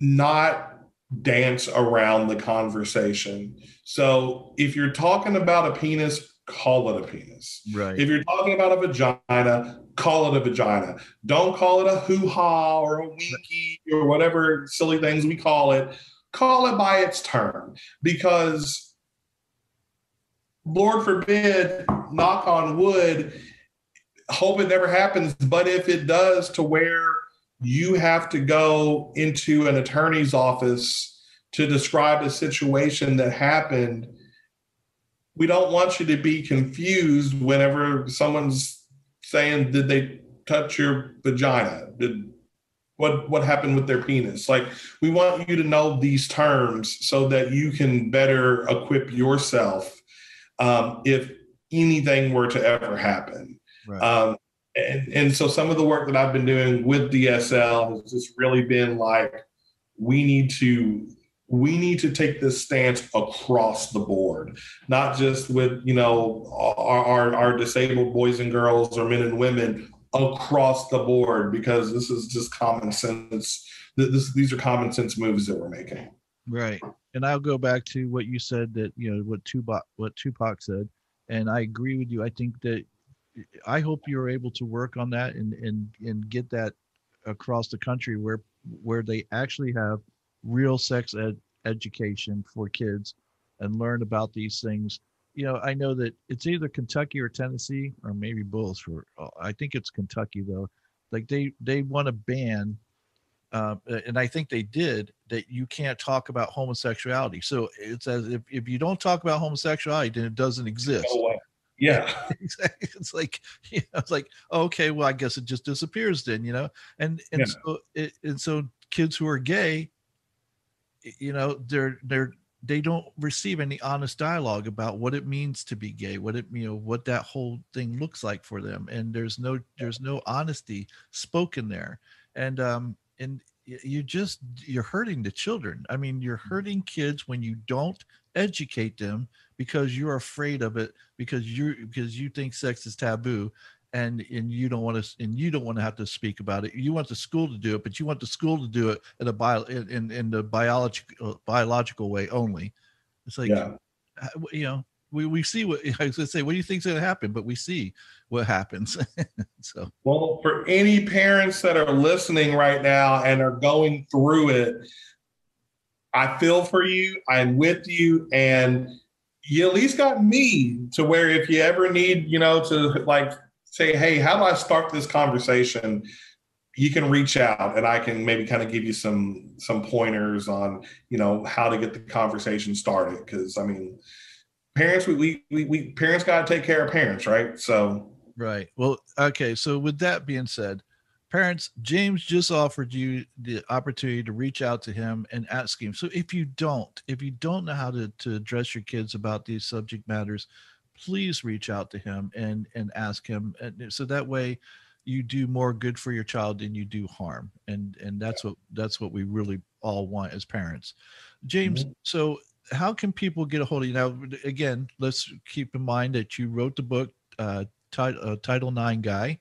not dance around the conversation. So if you're talking about a penis, call it a penis. Right. If you're talking about a vagina, call it a vagina. Don't call it a hoo ha or a winky or whatever silly things we call it. Call it by its term because, Lord forbid, knock on wood, hope it never happens. But if it does, to where you have to go into an attorney's office to describe a situation that happened we don't want you to be confused whenever someone's saying, "Did they touch your vagina? Did what what happened with their penis?" Like we want you to know these terms so that you can better equip yourself um, if anything were to ever happen. Right. Um, and, and so some of the work that I've been doing with DSL has just really been like, we need to we need to take this stance across the board, not just with you know our, our, our, disabled boys and girls or men and women across the board because this is just common sense. This, these are common sense moves that we're making. Right, and I'll go back to what you said that you know what Tupac what Tupac said, and I agree with you. I think that I hope you're able to work on that and and and get that across the country where where they actually have real sex ed education for kids and learn about these things. You know, I know that it's either Kentucky or Tennessee or maybe both. For uh, I think it's Kentucky though. Like they they want to ban, uh, and I think they did that you can't talk about homosexuality. So it's as if if you don't talk about homosexuality, then it doesn't exist. No yeah *laughs* it's like *laughs* you know, it's like okay well i guess it just disappears then you know and and yeah. so it, and so kids who are gay you know they're they're they don't receive any honest dialogue about what it means to be gay what it you know what that whole thing looks like for them and there's no there's no honesty spoken there. And um and you just you're hurting the children. I mean you're mm-hmm. hurting kids when you don't educate them because you're afraid of it because you because you think sex is taboo and and you don't want to and you don't want to have to speak about it. You want the school to do it but you want the school to do it in a bio in in the biological uh, biological way only. It's like yeah. you know we, we see what *laughs* I was gonna say what do you think's gonna happen? But we see what happens. *laughs* So. Well for any parents that are listening right now and are going through it I feel for you I'm with you and you at least got me to where if you ever need you know to like say, hey, how do I start this conversation? You can reach out and I can maybe kind of give you some some pointers on, you know, how to get the conversation started. Cause I mean, parents, we we we parents gotta take care of parents, right? So Right. Well, okay. So with that being said, parents, James just offered you the opportunity to reach out to him and ask him. So if you don't, if you don't know how to, to address your kids about these subject matters, please reach out to him and and ask him and so that way you do more good for your child than you do harm and and that's what that's what we really all want as parents. James mm-hmm. so how can people get a hold of you? Now again let's keep in mind that you wrote the book uh, uh title nine guy.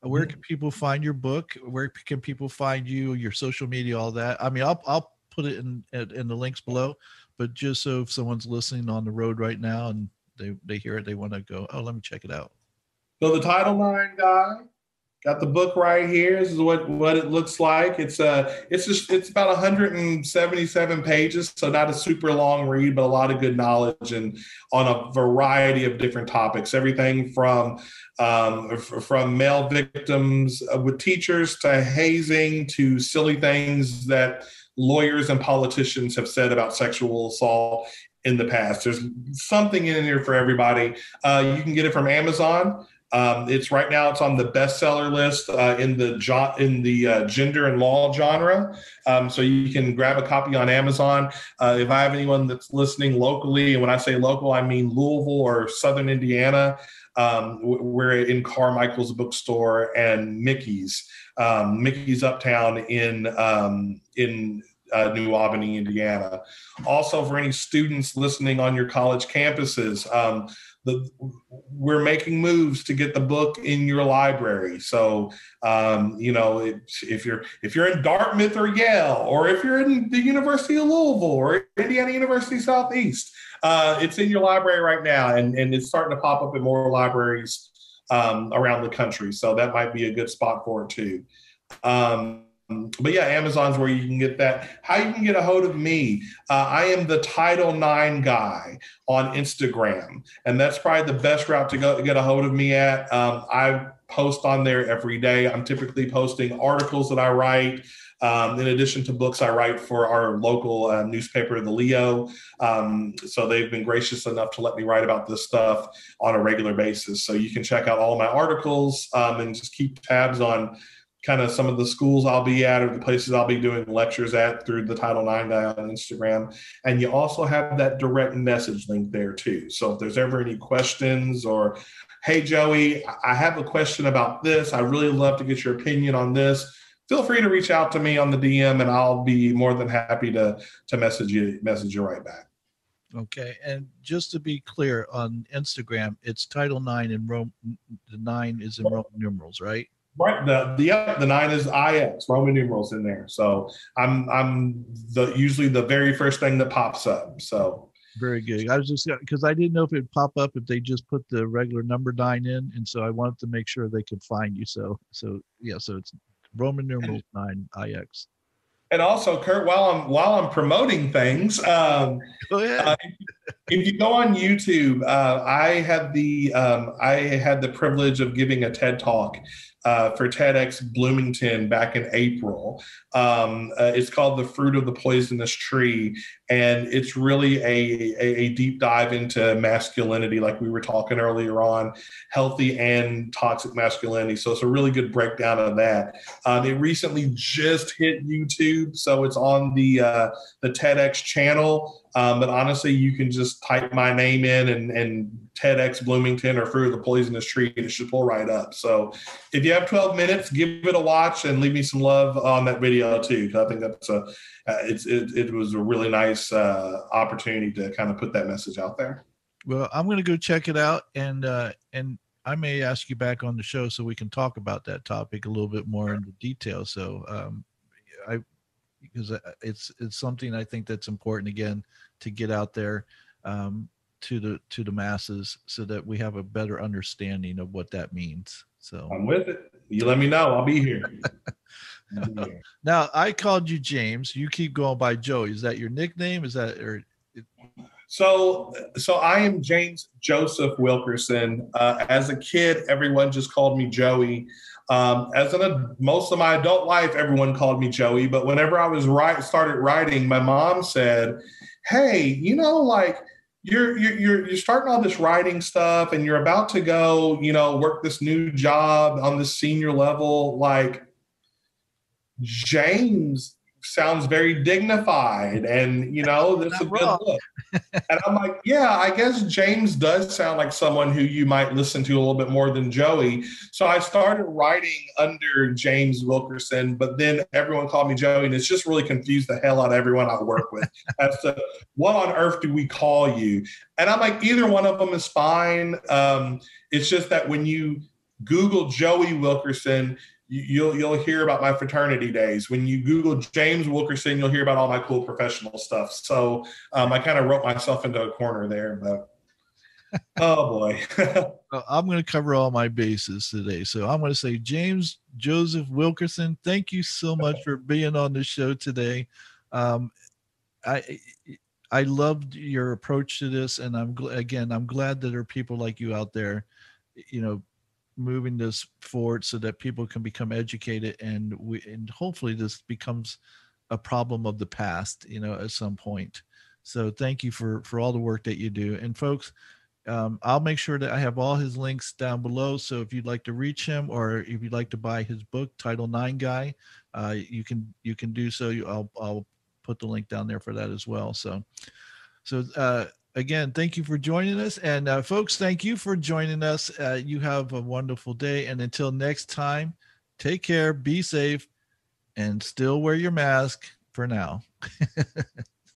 Where mm-hmm. can people find your book? Where can people find you your social media all that? I mean i'll, I'll put it in in the links below but just so if someone's listening on the road right now and they they hear it, they want to go, oh, let me check it out. So the Title IX guy got the book right here. This is what what it looks like. It's uh it's just it's about 177 pages, so not a super long read, but a lot of good knowledge and on a variety of different topics. Everything from um, from male victims uh, with teachers to hazing to silly things that lawyers and politicians have said about sexual assault in the past. There's something in here for everybody. Uh, you can get it from Amazon. Um, it's right now. It's on the bestseller list uh, in the jo- in the uh, gender and law genre. Um, so you can grab a copy on Amazon. Uh, if I have anyone that's listening locally, and when I say local, I mean Louisville or Southern Indiana. Um, we're in Carmichael's bookstore and Mickey's, um, Mickey's Uptown in um, in uh, New Albany, Indiana. Also, for any students listening on your college campuses, um, the, we're making moves to get the book in your library. So, um, you know, if you're if you're in Dartmouth or Yale, or if you're in the University of Louisville or Indiana University Southeast, uh, it's in your library right now, and and it's starting to pop up in more libraries um, around the country. So that might be a good spot for it too. Um, but yeah, Amazon's where you can get that. How you can get a hold of me? Uh, I am the Title IX guy on Instagram, and that's probably the best route to go to get a hold of me at. Um, I post on there every day. I'm typically posting articles that I write. Um, in addition to books I write for our local uh, newspaper, The Leo. Um, so they've been gracious enough to let me write about this stuff on a regular basis. So you can check out all my articles um, and just keep tabs on kind of some of the schools I'll be at or the places I'll be doing lectures at through the Title IX guy on Instagram. And you also have that direct message link there too. So if there's ever any questions or, hey, Joey, I have a question about this. I really love to get your opinion on this. Feel free to reach out to me on the DM and I'll be more than happy to, to message you, message you right back. Okay. And just to be clear on Instagram, it's Title Nine in Rome, the nine is in Roman numerals, right? Right. The the the nine is IX Roman numerals in there. So I'm I'm the usually the very first thing that pops up. So very good. I was just because I didn't know if it'd pop up if they just put the regular number nine in, and so I wanted to make sure they could find you. So so yeah, so it's Roman numerals nine IX. And also, Kurt, while I'm while I'm promoting things, um, uh, if you go on YouTube, uh, I had the um, I had the privilege of giving a TED talk uh, for TEDx Bloomington back in April. Um, uh, it's called The Fruit of the Poisonous Tree. And it's really a, a, a, deep dive into masculinity, like we were talking earlier on, healthy and toxic masculinity. So it's a really good breakdown of that. Um, it recently just hit YouTube. So it's on the, uh, the TEDx channel. Um, but honestly, you can just type my name in and, and TEDx Bloomington or Fruit of the Poisonous Tree, and it should pull right up. So if you have 12 minutes, give it a watch and leave me some love on that video too. I think that's a, uh, it's, it, it was a really nice uh, opportunity to kind of put that message out there. Well, I'm going to go check it out and, uh, and I may ask you back on the show so we can talk about that topic a little bit more in detail. So, um, I, because it's it's something I think that's important again to get out there um, to the to the masses so that we have a better understanding of what that means. So I'm with it. You let me know. I'll be here. *laughs* *laughs* now I called you James. You keep going by Joey. Is that your nickname? Is that or? So, so I am James Joseph Wilkerson. Uh, as a kid, everyone just called me Joey. Um, as an most of my adult life, everyone called me Joey. But whenever I was right started writing, my mom said, "Hey, you know, like." You're, you're you're starting all this writing stuff and you're about to go you know work this new job on this senior level like james sounds very dignified and you know that's a good look. And i'm like yeah i guess james does sound like someone who you might listen to a little bit more than joey. So i started writing under james wilkerson but then everyone called me joey and it's just really confused the hell out of everyone i work with *laughs* as to what on earth do we call you? And i'm like either one of them is fine. Um, it's just that when you google joey wilkerson you'll you'll hear about my fraternity days. When you Google James Wilkerson, you'll hear about all my cool professional stuff. So um, I kind of wrote myself into a corner there, but *laughs* oh boy. *laughs* I'm going to cover all my bases today. So I'm going to say James Joseph Wilkerson, thank you so *laughs* much for being on the show today. Um, I I loved your approach to this, and I'm again I'm glad that there are people like you out there, you know, moving this forward so that people can become educated and we and hopefully this becomes a problem of the past you know at some point. So thank you for for all the work that you do. And folks um, i'll make sure that i have all his links down below. So if you'd like to reach him or if you'd like to buy his book title nine guy uh, you can you can do so. I'll i'll put the link down there for that as well. So so uh again, thank you for joining us. And uh, folks, thank you for joining us. Uh, you have a wonderful day. And until next time, take care, be safe, and still wear your mask for now. *laughs*